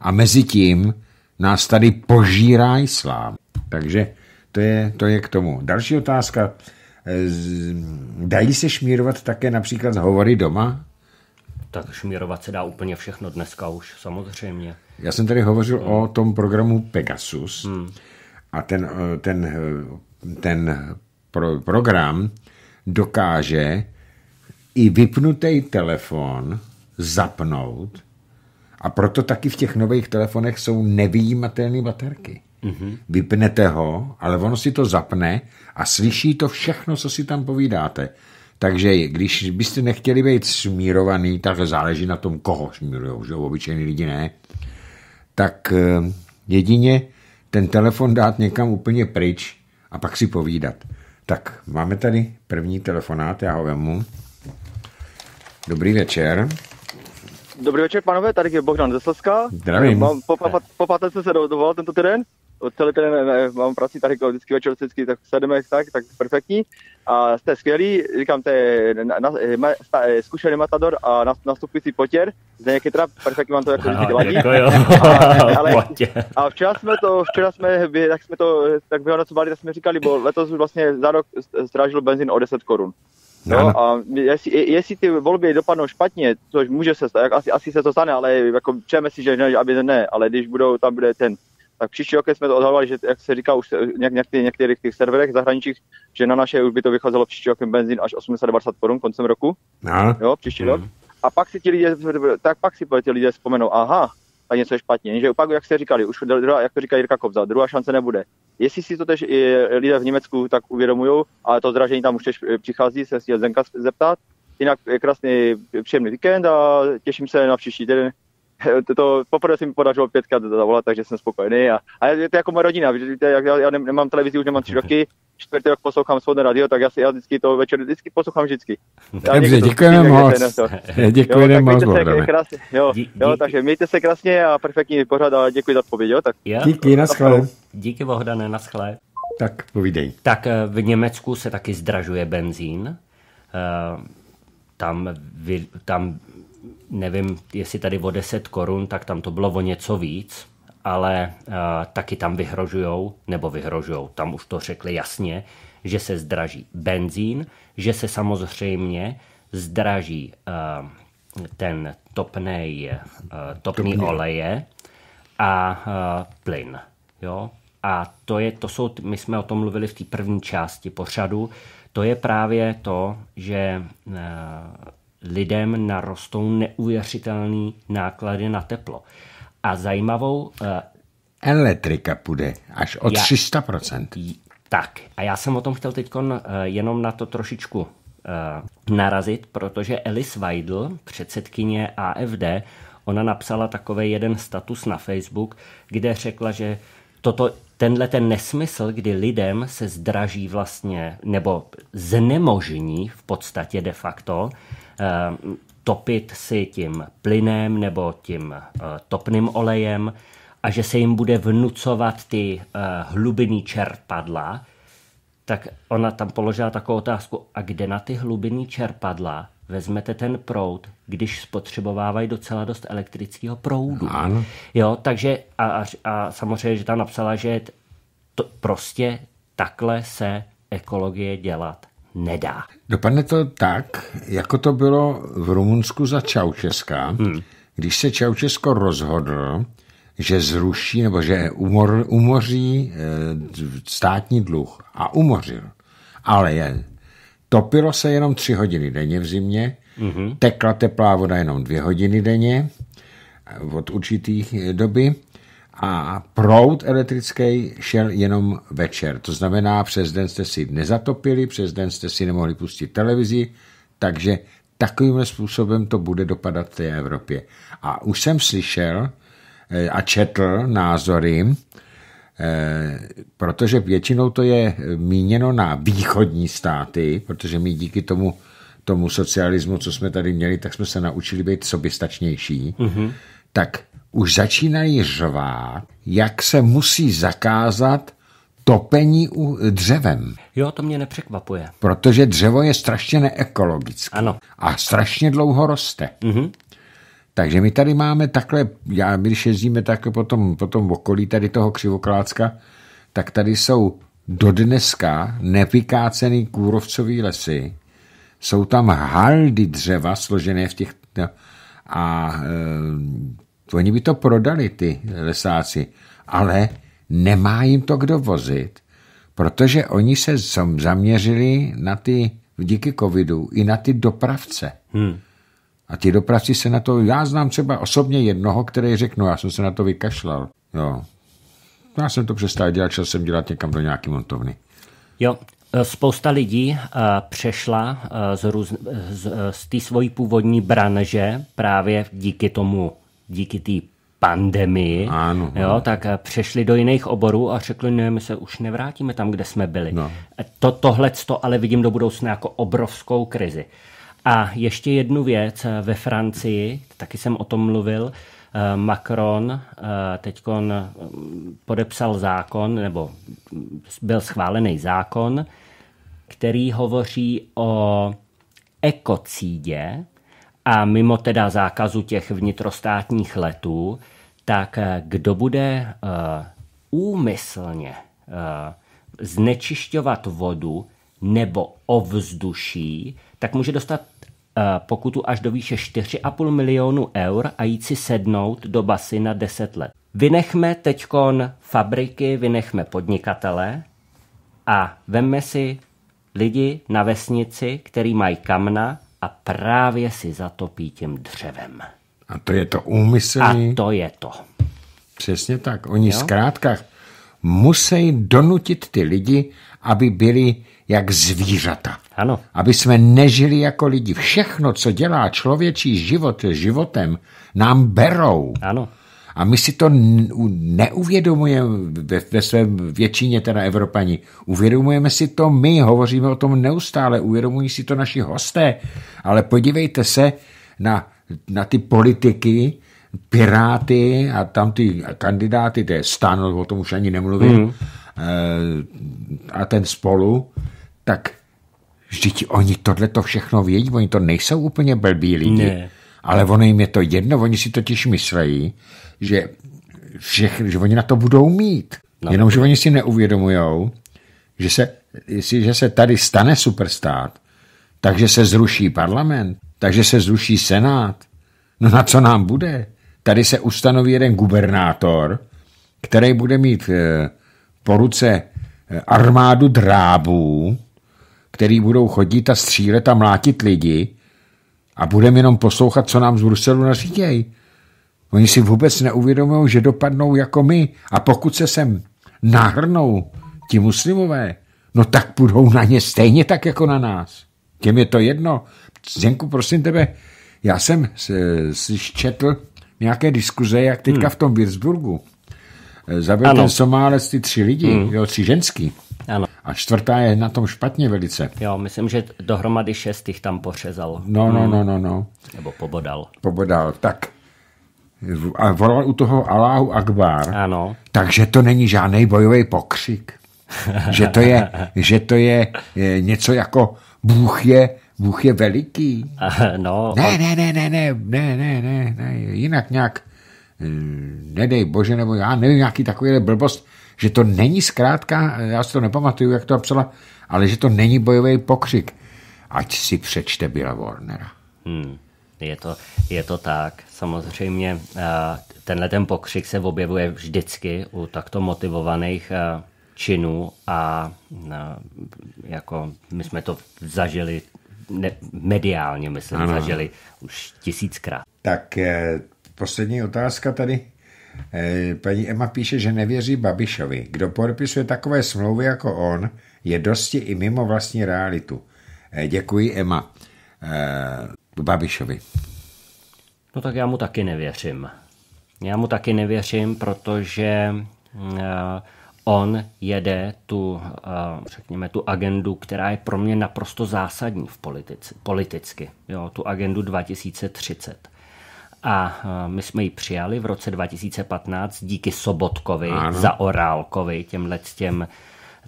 S1: A mezi tím nás tady požírá islám. Takže to je, to je k tomu. Další otázka. Dají se šmírovat také například hovory doma?
S2: Tak šmírovat se dá úplně všechno dneska už, samozřejmě.
S1: Já jsem tady hovořil hmm. o tom programu Pegasus hmm. A ten, ten, ten pro, program dokáže i vypnutý telefon zapnout a proto taky v těch nových telefonech jsou nevyjímatelné baterky. Mm-hmm. Vypnete ho, ale ono si to zapne a slyší to všechno, co si tam povídáte. Takže když byste nechtěli být smírovaný, tak záleží na tom, koho smírujou, že obyčejní lidi ne, tak eh, jedině ten telefon dát někam úplně pryč a pak si povídat. Tak, máme tady první telefonát, já ho vemu. Dobrý večer.
S3: Dobrý večer, panové, tady je Bohdan ze Slezska.
S1: Zdravím.
S3: Mám, po, po, po, po jsem se dovolal tento týden celý ten mám prací tady jako vždycky večer, vždycky tak sedeme tak, tak perfektní. A jste skvělý, říkám, to je na, na, sta, zkušený matador a nastupující potěr. Zde nějaký trap, perfektně vám to jako vždycky ladí. A, (laughs) ale, (laughs) a včera jsme to, včera jsme, tak jsme to tak vyhodnocovali, tak jsme říkali, bo letos vlastně za rok strážil benzín o 10 korun. No, a jestli, jestli ty volby dopadnou špatně, což může se stát, asi, asi se to stane, ale jako přejeme si, že ne, aby ne, ale když budou, tam bude ten tak příští rok jsme to odhalovali, že jak se říká už něk, něk, některých těch serverech zahraničích, že na naše už by to vycházelo příští rok benzín až 890 korun koncem roku.
S1: No.
S3: Jo, příští mm. rok. A pak si ti lidé, tak pak si ti lidé vzpomenou, aha, a něco je špatně. Že opak, jak jste říkali, už druhá, jak to říká Jirka Kovza, druhá šance nebude. Jestli si to tež lidé v Německu tak uvědomují, a to zdražení tam už tež přichází, se chtěl Zenka zeptat. Jinak je krásný, příjemný víkend a těším se na příští týden, (laughs) to, to poprvé se mi podařilo pětkrát zavolat, takže jsem spokojený. A, a je to jako moje rodina, víte, jak já, já nemám televizi, už nemám tři (laughs) roky, čtvrtý rok poslouchám svobodné radio, tak já, si, já vždycky to večer vždycky poslouchám vždycky.
S1: Dobře, děkujeme moc. (laughs) Děkujeme moc,
S3: jo, krásně, jo, jo, takže mějte se krásně a perfektní pořád a děkuji za odpověď, jo. Tak.
S1: Jo, Díky, naschle.
S2: Díky Bohdane, naschle.
S1: Tak povídej.
S2: Tak eh, v Německu se taky zdražuje benzín. Eh, tam, tam nevím, jestli tady o 10 korun, tak tam to bylo o něco víc, ale uh, taky tam vyhrožujou, nebo vyhrožujou, tam už to řekli jasně, že se zdraží benzín, že se samozřejmě zdraží uh, ten topnej, uh, topný Topný. oleje a uh, plyn. Jo? A to, je, to jsou, my jsme o tom mluvili v té první části pořadu, to je právě to, že uh, lidem narostou neuvěřitelné náklady na teplo. A zajímavou... Uh,
S1: Elektrika půjde až o já, 300%.
S2: Tak, a já jsem o tom chtěl teď uh, jenom na to trošičku uh, narazit, protože Alice Weidl, předsedkyně AFD, ona napsala takový jeden status na Facebook, kde řekla, že toto, tenhle ten nesmysl, kdy lidem se zdraží vlastně, nebo znemožní v podstatě de facto Eh, topit si tím plynem nebo tím eh, topným olejem a že se jim bude vnucovat ty eh, hlubinný čerpadla, tak ona tam položila takovou otázku, a kde na ty hlubinný čerpadla vezmete ten proud, když spotřebovávají docela dost elektrického proudu.
S1: Ano.
S2: Jo, takže a, a, a samozřejmě, že tam napsala, že to prostě takhle se ekologie dělat nedá.
S1: Dopadne to tak, jako to bylo v Rumunsku za Čaučeska, hmm. když se Čaučesko rozhodl, že zruší nebo že umor, umoří e, státní dluh. A umořil. Ale je, topilo se jenom tři hodiny denně v zimě, mm-hmm. tekla teplá voda jenom dvě hodiny denně od určitých doby a proud elektrický šel jenom večer. To znamená, přes den jste si nezatopili, přes den jste si nemohli pustit televizi, takže takovým způsobem to bude dopadat v té Evropě. A už jsem slyšel eh, a četl názory, eh, protože většinou to je míněno na východní státy, protože my díky tomu, tomu socialismu, co jsme tady měli, tak jsme se naučili být soběstačnější, mm-hmm. tak už začínají řvát, jak se musí zakázat topení dřevem.
S2: Jo, to mě nepřekvapuje.
S1: Protože dřevo je strašně neekologické.
S2: Ano.
S1: A strašně dlouho roste. Mm-hmm. Takže my tady máme takhle, já, když jezdíme tak po tom, po tom okolí tady toho křivoklácka, tak tady jsou dodneska nevykácený kůrovcový lesy. Jsou tam haldy dřeva složené v těch... A e, Oni by to prodali, ty lesáci, ale nemá jim to kdo vozit, protože oni se zaměřili na ty, díky covidu, i na ty dopravce. Hmm. A ty dopravci se na to, já znám třeba osobně jednoho, který řekl, no já jsem se na to vykašlal. Jo. Já jsem to přestal dělat, šel jsem dělat někam do nějaký montovny.
S2: Jo, e, spousta lidí uh, přešla uh, z, růz, z, z té svojí původní branže právě díky tomu, díky té pandemii,
S1: ano,
S2: jo,
S1: ano.
S2: tak přešli do jiných oborů a řekli, ne, my se už nevrátíme tam, kde jsme byli.
S1: No.
S2: To, tohle to ale vidím do budoucna jako obrovskou krizi. A ještě jednu věc ve Francii, taky jsem o tom mluvil, Macron teď podepsal zákon, nebo byl schválený zákon, který hovoří o ekocídě a mimo teda zákazu těch vnitrostátních letů, tak kdo bude úmyslně znečišťovat vodu nebo ovzduší, tak může dostat pokutu až do výše 4,5 milionu eur a jít si sednout do basy na 10 let. Vynechme teďkon fabriky, vynechme podnikatele a vemme si lidi na vesnici, který mají kamna a právě si zatopí tím dřevem.
S1: A to je to úmyslný?
S2: A to je to.
S1: Přesně tak. Oni jo? zkrátka musí donutit ty lidi, aby byli jak zvířata.
S2: Ano.
S1: Aby jsme nežili jako lidi. Všechno, co dělá člověčí život životem, nám berou.
S2: Ano.
S1: A my si to neuvědomujeme ve, ve své většině teda Evropani. Uvědomujeme si to my, hovoříme o tom neustále, uvědomují si to naši hosté. Ale podívejte se na, na ty politiky, Piráty a tam ty kandidáty, to je stan, o tom už ani nemluvím, mm. a ten spolu, tak vždyť oni tohle to všechno vědí, oni to nejsou úplně blbí lidi,
S2: ne.
S1: Ale ono jim je to jedno, oni si totiž myslejí, že, všechny, že oni na to budou mít. No. Jenomže oni si neuvědomujou, že se, že se tady stane superstát, takže se zruší parlament, takže se zruší senát. No na co nám bude? Tady se ustanoví jeden gubernátor, který bude mít po ruce armádu drábů, který budou chodit a střílet a mlátit lidi a budeme jenom poslouchat, co nám z Bruselu nařídějí. Oni si vůbec neuvědomují, že dopadnou jako my a pokud se sem nahrnou ti muslimové, no tak budou na ně stejně tak jako na nás. Těm je to jedno. Zdenku, prosím tebe, já jsem si četl nějaké diskuze, jak teďka hmm. v tom Würzburgu. Zabil ano. ten Somálec ty tři lidi, hmm. jo, tři ženský. A čtvrtá je na tom špatně velice.
S2: Jo, myslím, že dohromady šest jich tam pořezal.
S1: No, no, no, no, no.
S2: Nebo pobodal.
S1: Pobodal, tak. A volal u toho Allahu Akbar.
S2: Ano.
S1: Takže to není žádný bojový pokřik. (laughs) že to je, že to je, je něco jako Bůh je, Bůh je veliký.
S2: No,
S1: ne, on... ne, ne, ne, ne, ne, ne, ne, ne, jinak nějak, nedej bože, nebo já nevím, nějaký takový blbost, že to není zkrátka, já si to nepamatuju, jak to napsala, ale že to není bojový pokřik. Ať si přečte Billa Warnera.
S2: Hmm. Je to, je to tak. Samozřejmě tenhle ten pokřik se objevuje vždycky u takto motivovaných činů a jako my jsme to zažili ne, mediálně, myslím, ano. zažili už tisíckrát.
S1: Tak eh, poslední otázka tady. Eh, paní Emma píše, že nevěří Babišovi. Kdo podepisuje takové smlouvy jako on, je dosti i mimo vlastní realitu. Eh, děkuji, Emma. Babišovi.
S2: No tak já mu taky nevěřím. Já mu taky nevěřím, protože on jede tu, řekněme, tu agendu, která je pro mě naprosto zásadní v politici, politicky, jo, tu agendu 2030. A my jsme ji přijali v roce 2015 díky Sobotkovi, ano. za Orálkovi, těmhle těm.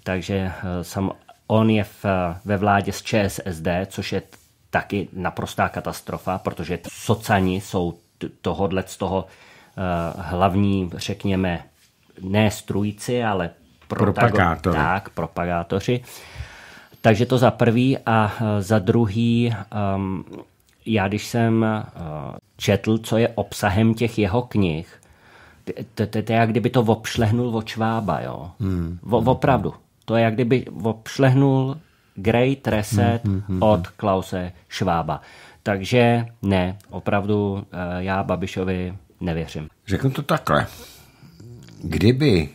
S2: Takže e, sam, on je v, ve vládě s ČSSD, což je taky naprostá katastrofa, protože socani jsou tohodle z toho uh, hlavní, řekněme, ne strujci, ale
S1: propagátoři.
S2: Tak, propagátoři. Takže to za prvý a za druhý, um, já když jsem uh, četl, co je obsahem těch jeho knih, to je jak kdyby to obšlehnul od Švába, jo. Hmm. Opravdu. To je jak kdyby obšlehnul Great Reset hmm, hmm, hmm, od Klause Švába. takže ne, opravdu eh, já Babišovi nevěřím.
S1: Řeknu to takhle. Kdyby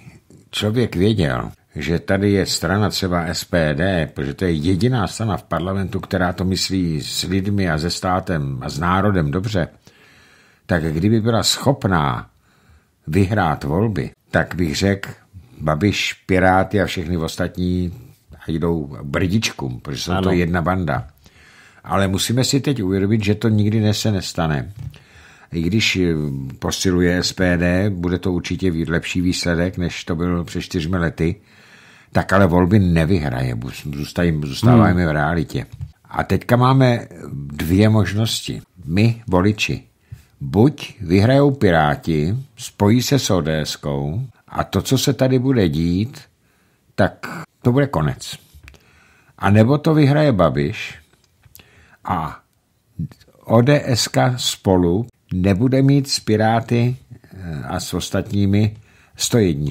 S1: člověk věděl, že tady je strana třeba SPD, protože to je jediná strana v parlamentu, která to myslí s lidmi a se státem a s národem dobře, tak kdyby byla schopná vyhrát volby, tak bych řekl, Babiš, Piráty a všechny ostatní jdou brdičkům, protože jsou ano. to jedna banda. Ale musíme si teď uvědomit, že to nikdy se nestane. I když eh, posiluje SPD, bude to určitě lepší výsledek, než to byl před čtyřmi lety, tak ale volby nevyhraje, zůstáváme hmm. v realitě. A teďka máme dvě možnosti. My, voliči, buď vyhrajou Piráti, spojí se s ods a to, co se tady bude dít, tak to bude konec. A nebo to vyhraje Babiš a ODSK spolu nebude mít s Piráty eh, a s ostatními 101.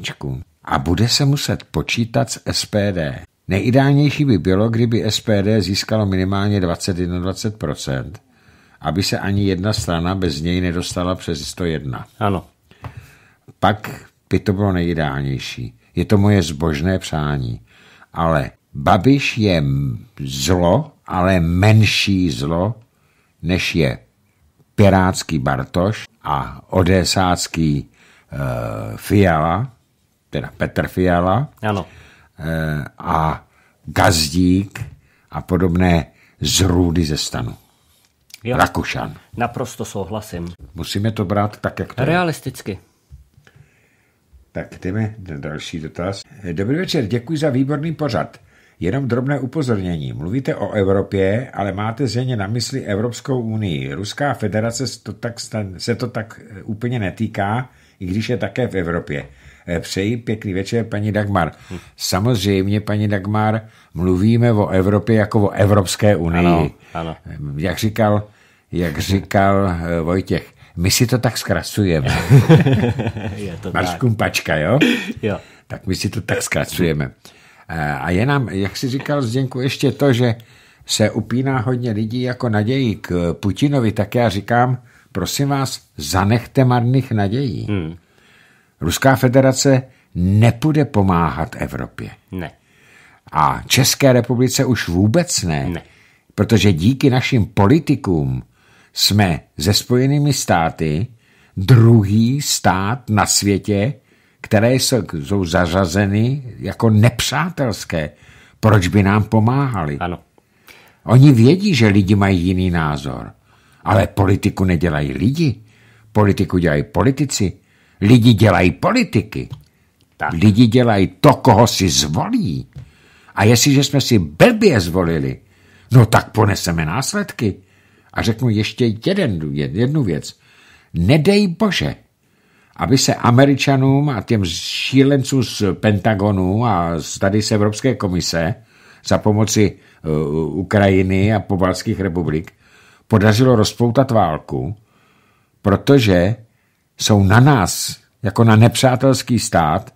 S1: A bude se muset počítat s SPD. Nejideálnější by bylo, kdyby SPD získalo minimálně 21-20%, aby se ani jedna strana bez něj nedostala přes 101.
S2: Ano.
S1: Pak by to bylo nejideálnější. Je to moje zbožné přání. Ale Babiš je zlo, ale menší zlo, než je pirátský Bartoš a odesácký uh, Fiala, teda Petr Fiala
S2: ano.
S1: Uh, a Gazdík a podobné zrůdy ze stanu. Jo. Rakušan.
S2: Naprosto souhlasím.
S1: Musíme to brát tak, jak to
S2: Realisticky.
S1: Tak jdeme na další dotaz. Dobrý večer, děkuji za výborný pořad. Jenom drobné upozornění. Mluvíte o Evropě, ale máte zřejmě na mysli Evropskou unii. Ruská federace se to tak, se to tak úplně netýká, i když je také v Evropě. Eh, přeji pěkný večer, paní Dagmar. Samozřejmě, paní Dagmar, mluvíme o Evropě jako o Evropské unii.
S2: Ano, ano.
S1: Eh, jak říkal, jak říkal Vojtěch, my si to tak zkracujeme. (laughs)
S2: je to
S1: Máš kumpačka, jo?
S2: jo?
S1: Tak my si to tak zkracujeme. A je nám, jak si říkal Zděnku, ještě to, že se upíná hodně lidí jako nadějí k Putinovi, tak já říkám, prosím vás, zanechte marných nadějí. Hmm. Ruská federace nepůjde pomáhat Evropě.
S2: Ne.
S1: A České republice už vůbec ne.
S2: ne.
S1: Protože díky našim politikům jsme ze Spojenými státy druhý stát na světě, které jsou zařazeny jako nepřátelské. Proč by nám pomáhali?
S2: Ano.
S1: Oni vědí, že lidi mají jiný názor. Ale politiku nedělají lidi. Politiku dělají politici. Lidi dělají politiky. Tak. Lidi dělají to, koho si zvolí. A jestliže jsme si blbě zvolili, no tak poneseme následky. A řeknu ještě jeden, jednu věc. Nedej Bože, aby se Američanům a těm šílencům z Pentagonu a tady z Evropské komise za pomoci uh, Ukrajiny a pobalských republik podařilo rozpoutat válku, protože jsou na nás, jako na nepřátelský stát,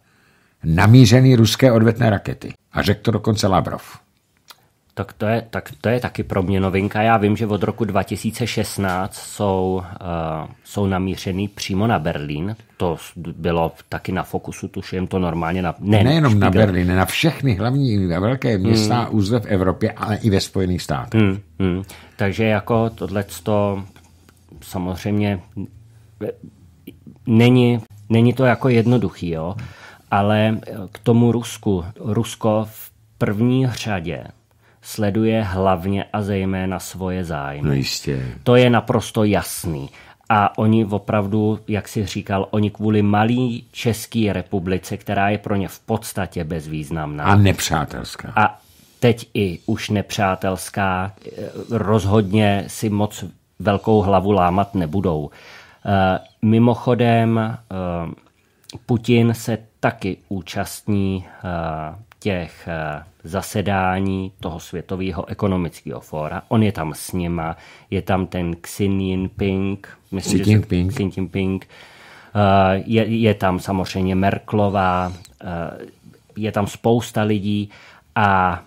S1: namířený ruské odvetné rakety. A řekl to dokonce Lavrov.
S2: Tak to, je, tak to je taky pro mě novinka. Já vím, že od roku 2016 jsou, uh, jsou namířený přímo na Berlín. To bylo taky na fokusu, tuším to normálně na...
S1: Ne, Nejenom na Berlín, na všechny hlavní velké města hmm. uzle v Evropě, ale i ve Spojených státech.
S2: Hmm, hmm. Takže jako tohle samozřejmě není, není to jako jednoduchý, jo? ale k tomu Rusku. Rusko v první řadě sleduje hlavně a zejména svoje zájmy.
S1: No jistě.
S2: To je naprosto jasný. A oni opravdu, jak si říkal, oni kvůli malý České republice, která je pro ně v podstatě bezvýznamná.
S1: A nepřátelská.
S2: A teď i už nepřátelská, eh, rozhodně si moc velkou hlavu lámat nebudou. Eh, mimochodem, eh, Putin se taky účastní těch eh, zasedání toho světového ekonomického fóra. On je tam s nima, je tam ten Xi Jinping,
S1: myslím, Xi Jinping.
S2: Xi Jinping. Je, je tam samozřejmě Merklová, je tam spousta lidí a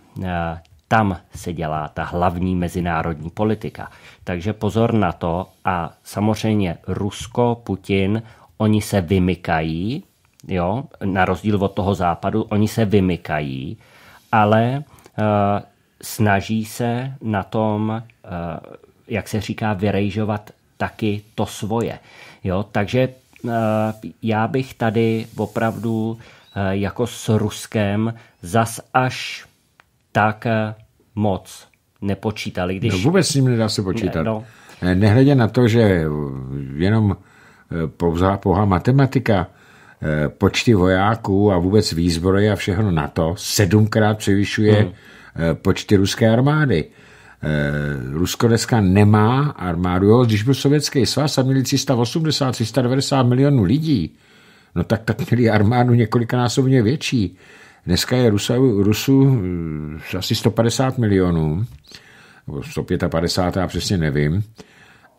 S2: tam se dělá ta hlavní mezinárodní politika. Takže pozor na to a samozřejmě Rusko, Putin, oni se vymykají, jo, na rozdíl od toho západu, oni se vymykají, ale uh, snaží se na tom, uh, jak se říká, vyrejžovat taky to svoje. Jo, takže uh, já bych tady opravdu uh, jako s Ruskem zas až tak moc nepočítali. Když...
S1: No vůbec s ním nedá se počítat. Ne, no. Nehledě na to, že jenom pouhá, pouhá matematika, počty vojáků a vůbec výzbroje a všechno na to sedmkrát převyšuje hmm. počty ruské armády. Rusko dneska nemá armádu. Jo, když byl sovětský svaz a měli 380, 390 milionů lidí, no tak tak měli armádu několikanásobně větší. Dneska je Rusu, Rusu eh, asi 150 milionů, nebo 155, já přesně nevím.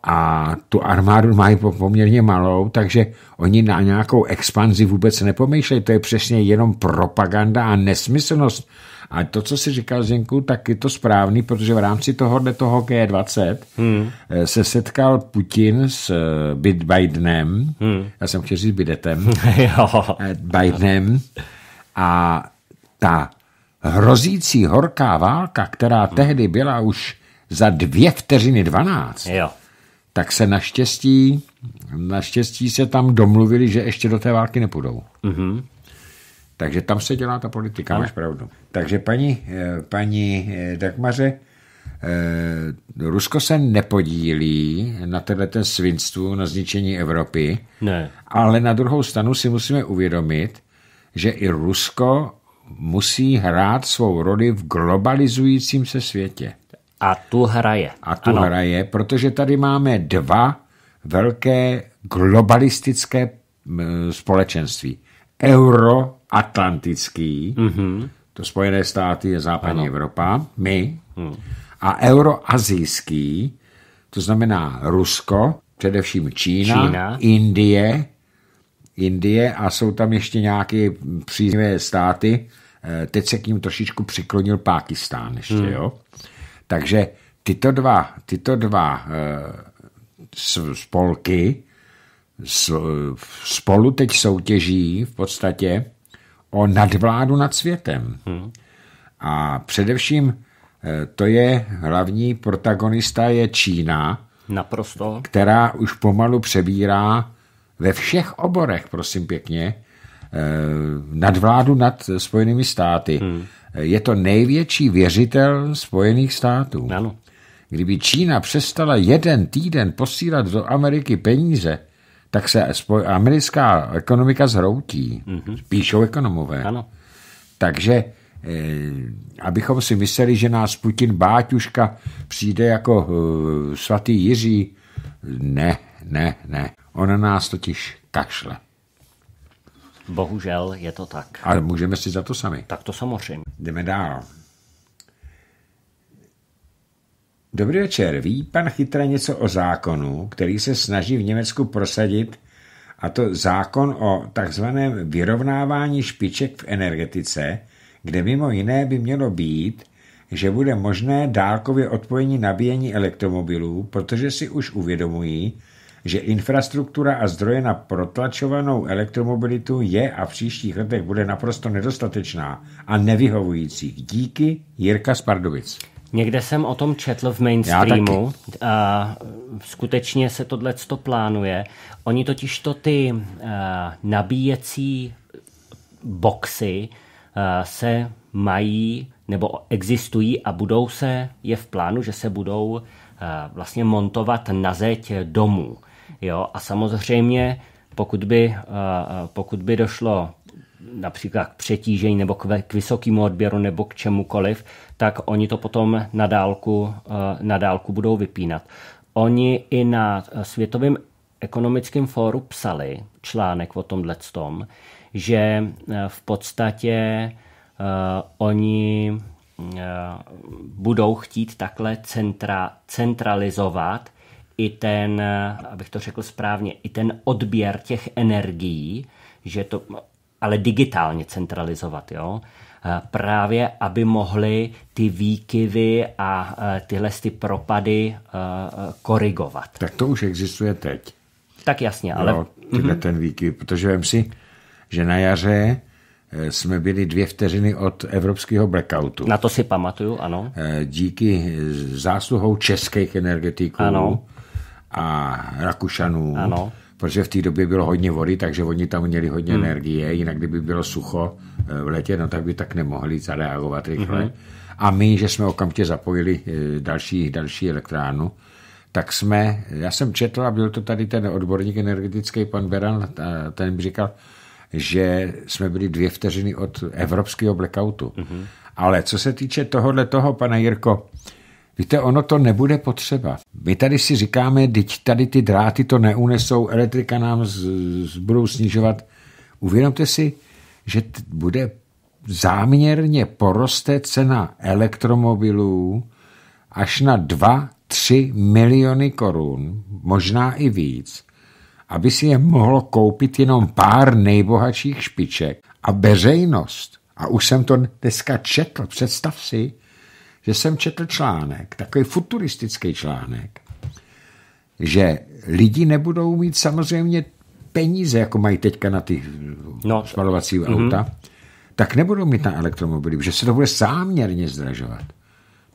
S1: A tu armádu mají poměrně malou, takže oni na nějakou expanzi vůbec nepomýšlejí. To je přesně jenom propaganda a nesmyslnost. A to, co si říkal Zdenku, tak je to správný, protože v rámci tohohle toho G20 hmm. Eh, se setkal Putin s eh, Bidenem, hmm. já jsem chtěl říct Bidetem, (laughs) Bidenem a ta hrozící horká válka, která hmm. tehdy byla už za dvě vteřiny dvanáct, jo. tak se naštěstí, naštěstí se tam domluvili, že ještě do té války nepůjdou. Mm-hmm. Takže tam se dělá ta politika, máš pravdu. Takže paní, eh, paní eh, Dagmaře, eh, Rusko se nepodílí na tenhle svinstvu, na zničení Evropy, ne. ale na druhou stranu si musíme uvědomit, že i Rusko musí hrát svou roli v globalizujícím se světě.
S2: A tu hraje.
S1: A tu ano. hraje, protože tady máme dva velké globalistické společenství. Euroatlantický, mm-hmm. to Spojené státy je západní ano. Evropa, my, hmm. a euroazijský, to znamená Rusko, především Čína, Čína. Indie, Indie a jsou tam ještě nějaké příznivé státy, teď se k ním trošičku přiklonil Pákistán ještě, hmm. jo. Takže tyto dva, tyto dva uh, spolky spolu teď soutěží v podstatě o nadvládu nad světem. Hmm. A především eh, to je hlavní protagonista je Čína,
S2: Naprosto.
S1: která už pomalu přebírá ve všech oborech, prosím pěkně, Eh, nadvládu nad Spojenými státy. Hmm. Je to největší věřitel Spojených států. Ano. Kdyby Čína přestala jeden týden posílat do Ameriky peníze, tak se americká ekonomika zhroutí. Mm-hmm. Píšou ekonomové. Ano. Takže e, abychom si mysleli, že nás Putin Báťuška přijde jako svatý Jiří, ne, ne, ne. Ona nás totiž kašle.
S2: Bohužel je to tak.
S1: Ale můžeme si za to sami.
S2: Tak to samozřejmě.
S1: Jdeme dál. Dobrý večer. Ví pan Chytra něco o zákonu, který se snaží v Německu prosadit, a to zákon o takzvaném vyrovnávání špiček v energetice, kde mimo jiné by mělo být, že bude možné dálkově odpojení nabíjení elektromobilů, protože si už uvědomují, že infrastruktura a zdroje na protlačovanou elektromobilitu je a v příštích letech bude naprosto nedostatečná a nevyhovující. Díky Jirka Spardovic.
S2: Někde jsem o tom četl v mainstreamu a skutečně se tohle to plánuje. Oni totiž to ty uh, nabíjecí boxy uh, se mají nebo existují a budou se, je v plánu, že se budou uh, vlastně montovat na zeď domů. Jo? A samozřejmě, pokud by, pokud by došlo například k přetížení nebo k, vysokému odběru nebo k čemukoliv, tak oni to potom na dálku, na dálku budou vypínat. Oni i na Světovém ekonomickém fóru psali článek o tomhle tom, že v podstatě uh, oni uh, budou chtít takhle centra, centralizovat i ten, abych to řekl správně, i ten odběr těch energií, že to ale digitálně centralizovat, jo. Eh, právě, aby mohli ty výkyvy a eh, tyhle ty propady korigovat.
S1: Tak to už existuje teď.
S2: Tak jasně, ale... Jo,
S1: tyhle mm-hmm. ten výkyv, protože vím si, že na jaře jsme byli dvě vteřiny od evropského blackoutu.
S2: Na to si pamatuju, ano.
S1: Díky zásluhou českých energetiků ano. A Rakušanů ano protože v té době bylo hodně vody, takže oni tam měli hodně hmm. energie, jinak kdyby bylo sucho eh, v létě, no tak by tak nemohli zareagovat rychle. Hmm. A my, že jsme okamžitě zapojili eh, další, další elektrárnu, tak jsme, já jsem četl a byl to tady ten odborník energetický, pan Beran, ten mi říkal, že jsme byli dvě vteřiny od evropského blackoutu. Mm-hmm. Ale co se týče tohohle toho, pana Jirko, Víte, ono to nebude potřeba. My tady si říkáme, teď tady ty dráty to neunesou, elektrika nám z, z, budou snižovat. Uvědomte si, že bude záměrně poroste cena elektromobilů až na 2-3 miliony korun, možná i víc, aby si je mohlo koupit jenom pár nejbohatších špiček a veřejnost. A už jsem to dneska četl, představ si, že jsem četl článek, takový futuristický článek, že lidi nebudou mít samozřejmě peníze, jako mají teďka na ty no. spalovací mm-hmm. auta, tak nebudou mít na elektromobily, protože se to bude záměrně zdražovat.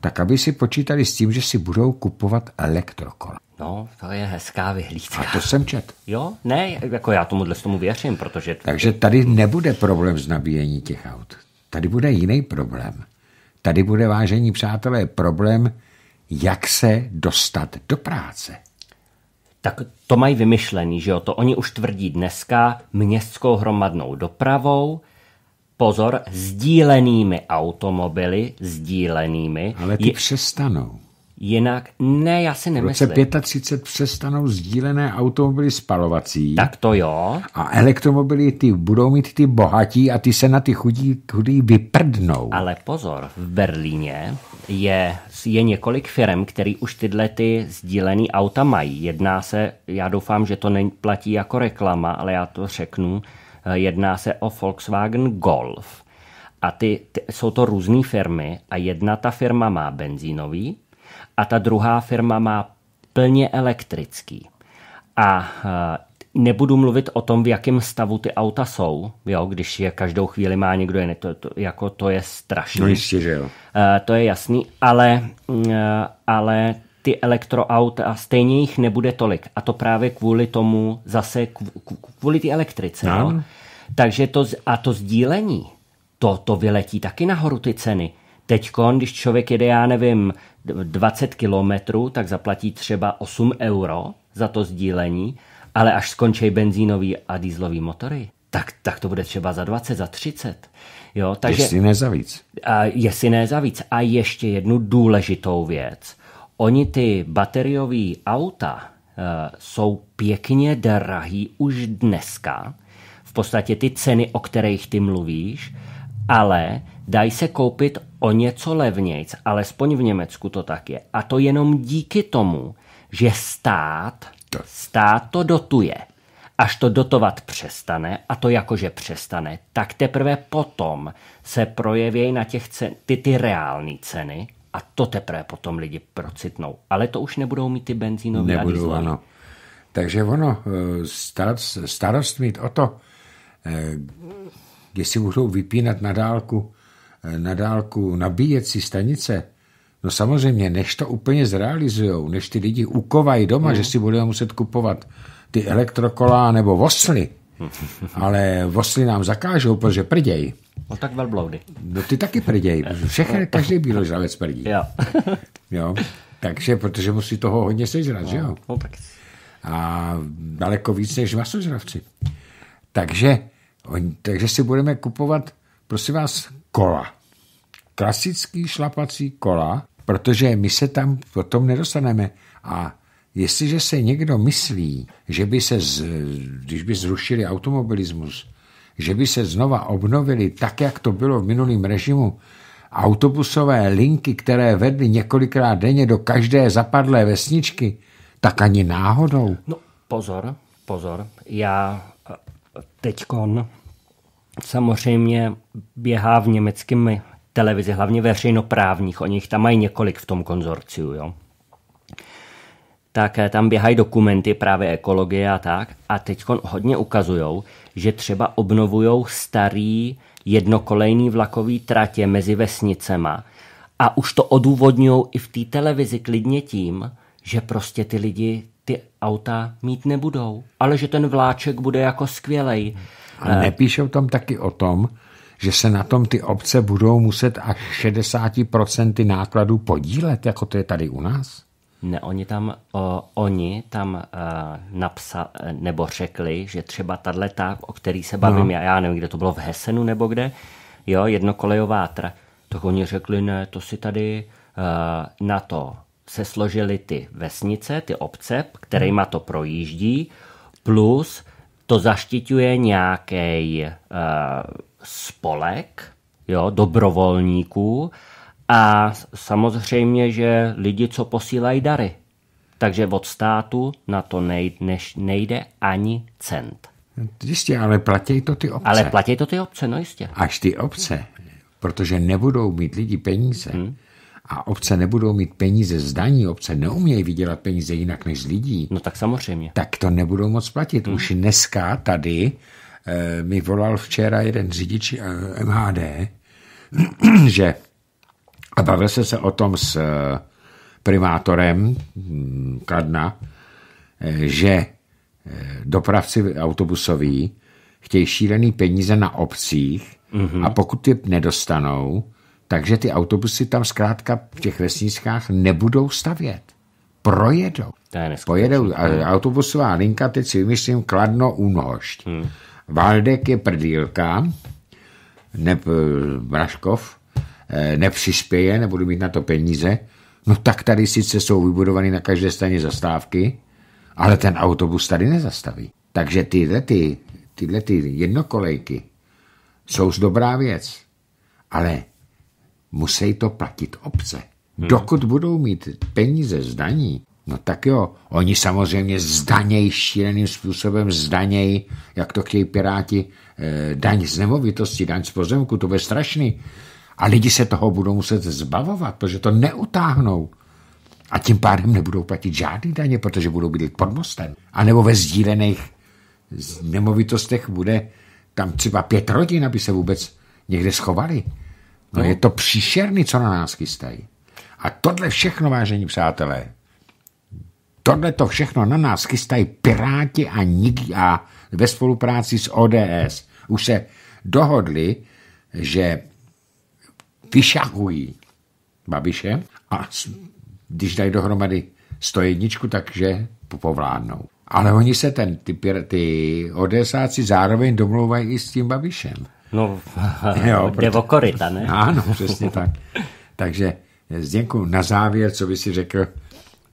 S1: Tak aby si počítali s tím, že si budou kupovat elektrokola.
S2: No, to je hezká vyhlídka.
S1: A to jsem čet.
S2: Jo, ne, jako já tomu tomu věřím, protože...
S1: Takže tady nebude problém s nabíjení těch aut. Tady bude jiný problém. Tady bude, vážení přátelé, problém, jak se dostat do práce.
S2: Tak to mají vymyšlený, že jo? To oni už tvrdí dneska městskou hromadnou dopravou, pozor, sdílenými automobily, sdílenými.
S1: Ale ty je... přestanou.
S2: Jinak, ne, já si nemyslím.
S1: V roce 35 přestanou sdílené automobily spalovací.
S2: Tak to jo.
S1: A elektromobily ty budou mít ty bohatí a ty se na ty chudí, chudí vyprdnou.
S2: Ale pozor, v Berlíně je, je několik firm, který už tyhle ty sdílené auta mají. Jedná se, já doufám, že to neplatí jako reklama, ale já to řeknu, eh, jedná se o Volkswagen Golf. A ty, ty jsou to různé firmy a jedna ta firma má benzínový, a ta druhá firma má plně elektrický. A nebudu mluvit o tom, v jakém stavu ty auta jsou, jo, když je každou chvíli má někdo jiný, to, to, jako to je strašné.
S1: No jistě, že jo.
S2: To je jasný, ale, ale ty elektroauta a stejně jich nebude tolik. A to právě kvůli tomu, zase kvůli ty elektrice. No. Jo? Takže to, a to sdílení, to, to vyletí taky nahoru ty ceny. Teď, když člověk jede, já nevím, 20 kilometrů, tak zaplatí třeba 8 euro za to sdílení, ale až skončí benzínový a dýzlový motory, tak, tak to bude třeba za 20, za 30. Jo,
S1: takže, jestli ne za víc.
S2: A jestli ne za víc. A ještě jednu důležitou věc. Oni ty bateriové auta uh, jsou pěkně drahý už dneska. V podstatě ty ceny, o kterých ty mluvíš, ale dají se koupit o něco levnějc, alespoň v Německu to tak je. A to jenom díky tomu, že stát, stát to dotuje. Až to dotovat přestane, a to jakože přestane, tak teprve potom se projeví na těch cen, ty, ty reální ceny a to teprve potom lidi procitnou. Ale to už nebudou mít ty benzínové
S1: Nebudou, a ano. Takže ono, eh, starost, starost mít o to, eh, jestli budou vypínat na dálku na dálku nabíjecí stanice, no samozřejmě, než to úplně zrealizujou, než ty lidi ukovají doma, mm. že si budou muset kupovat ty elektrokola nebo vosly, (laughs) ale vosly nám zakážou, protože prděj.
S2: No tak velbloudy.
S1: No ty taky prděj. Všechny, každý bíložravec prdí.
S2: Jo. (laughs)
S1: jo. Takže, protože musí toho hodně sežrat, no, že jo?
S2: No, tak.
S1: A daleko víc než masožravci. Takže, takže si budeme kupovat, prosím vás, kola klasický šlapací kola, protože my se tam potom nedostaneme. A jestliže se někdo myslí, že by se, z, když by zrušili automobilismus, že by se znova obnovili tak, jak to bylo v minulém režimu, autobusové linky, které vedly několikrát denně do každé zapadlé vesničky, tak ani náhodou.
S2: No pozor, pozor, já teďkon samozřejmě běhá v německém televizi, hlavně veřejnoprávních, oni jich tam mají několik v tom konzorciu, jo. Tak eh, tam běhají dokumenty právě ekologie a tak a teď hodně ukazují, že třeba obnovují starý jednokolejný vlakový tratě mezi vesnicema a už to odůvodňují i v té televizi klidně tím, že prostě ty lidi ty auta mít nebudou, ale že ten vláček bude jako skvělej.
S1: A nepíšou tam taky o tom, že se na tom ty obce budou muset až 60% nákladů podílet, jako to je tady u nás?
S2: Ne, oni tam, o, oni tam uh, napsa, nebo řekli, že třeba tahle ta, o který se bavím, no. já, já nevím, kde to bylo, v Hesenu nebo kde, jo, jednokolejová tra, tak oni řekli, ne, to si tady uh, na to se složily ty vesnice, ty obce, kterýma to projíždí, plus to zaštiťuje nějaký uh, spolek, jo, dobrovolníků a samozřejmě, že lidi, co posílají dary. Takže od státu na to nejde, nejde ani cent.
S1: Jistě, ale platí to ty obce.
S2: Ale platí to ty obce, no jistě.
S1: Až ty obce, protože nebudou mít lidi peníze, hmm a obce nebudou mít peníze z daní, obce neumějí vydělat peníze jinak než z lidí,
S2: no tak samozřejmě.
S1: Tak to nebudou moc platit. Hmm. Už dneska tady mi volal včera jeden řidič eh, MHD, (clears throat) že a bavil se se o tom s eh, primátorem hm, Kladna, eh, že eh, dopravci autobusoví chtějí šílený peníze na obcích mm-hmm. a pokud je nedostanou, takže ty autobusy tam zkrátka v těch vesnickách nebudou stavět. Projedou. Pojedou. Hmm. Autobusová linka, teď si vymyslím, Kladno Únošť. Valdek je prdílka, ne, Braškov, eh, nepřispěje, nebudu mít na to peníze, no tak tady sice jsou vybudované na každé straně zastávky, ale ten autobus tady nezastaví. Takže tyhle, ty, tyhle ty jednokolejky jsou dobrá věc, ale musí to platit obce. Hmm. Dokud budou mít peníze z daní, no tak jo, oni samozřejmě zdanějí šíleným způsobem, zdanějí, jak to chtějí piráti, eh, daň z nemovitosti, daň z pozemku, to bude strašný. A lidi se toho budou muset zbavovat, protože to neutáhnou. A tím pádem nebudou platit žádný daně, protože budou být pod mostem. A nebo ve sdílených nemovitostech bude tam třeba pět rodin, aby se vůbec někde schovali. No, je to příšerný, co na nás chystají. A tohle všechno, vážení přátelé, tohle to všechno na nás chystají Piráti a, nik, a ve spolupráci s ODS. Už se dohodli, že vyšahují Babiše a když dají dohromady 101, takže povládnou. Ale oni se ten, ty, ty ODSáci zároveň domlouvají i s tím Babišem.
S2: No, (laughs) jo, (laughs) jde o koryta, ne?
S1: Ano, přesně tak. Takže Zděnku, na závěr, co by si řekl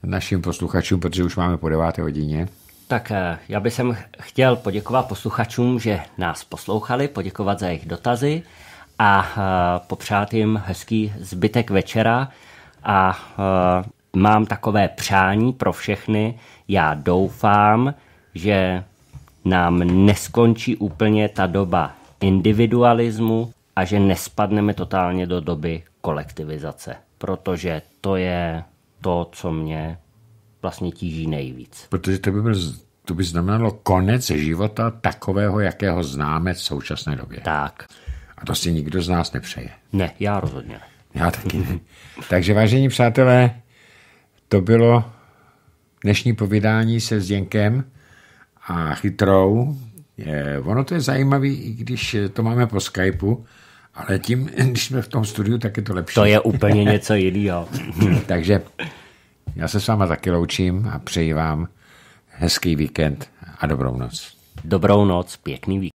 S1: našim posluchačům, protože už máme po deváté hodině.
S2: Tak eh, já bych chtěl poděkovat posluchačům, že nás poslouchali, poděkovat za jejich dotazy a eh, popřát jim hezký zbytek večera a eh, mám takové přání pro všechny. Já doufám, že nám neskončí úplně ta doba individualismu a že nespadneme totálně do doby kolektivizace, protože to je to, co mě vlastně tíží nejvíc.
S1: Protože to by, byl, to by znamenalo konec života takového, jakého známe v současné době.
S2: Tak.
S1: A to si nikdo z nás nepřeje.
S2: Ne, já rozhodně ne.
S1: Já taky ne. (laughs) Takže vážení přátelé, to bylo dnešní povídání se Zděnkem a Chytrou, ono to je zajímavé, i když to máme po Skypeu, ale tím, (laughs) když jsme v tom studiu, tak je to lepší.
S2: To je úplně něco jiného. (laughs)
S1: Takže já se s váma taky loučím a přeji vám hezký víkend a dobrou noc.
S2: Dobrou noc, pěkný víkend.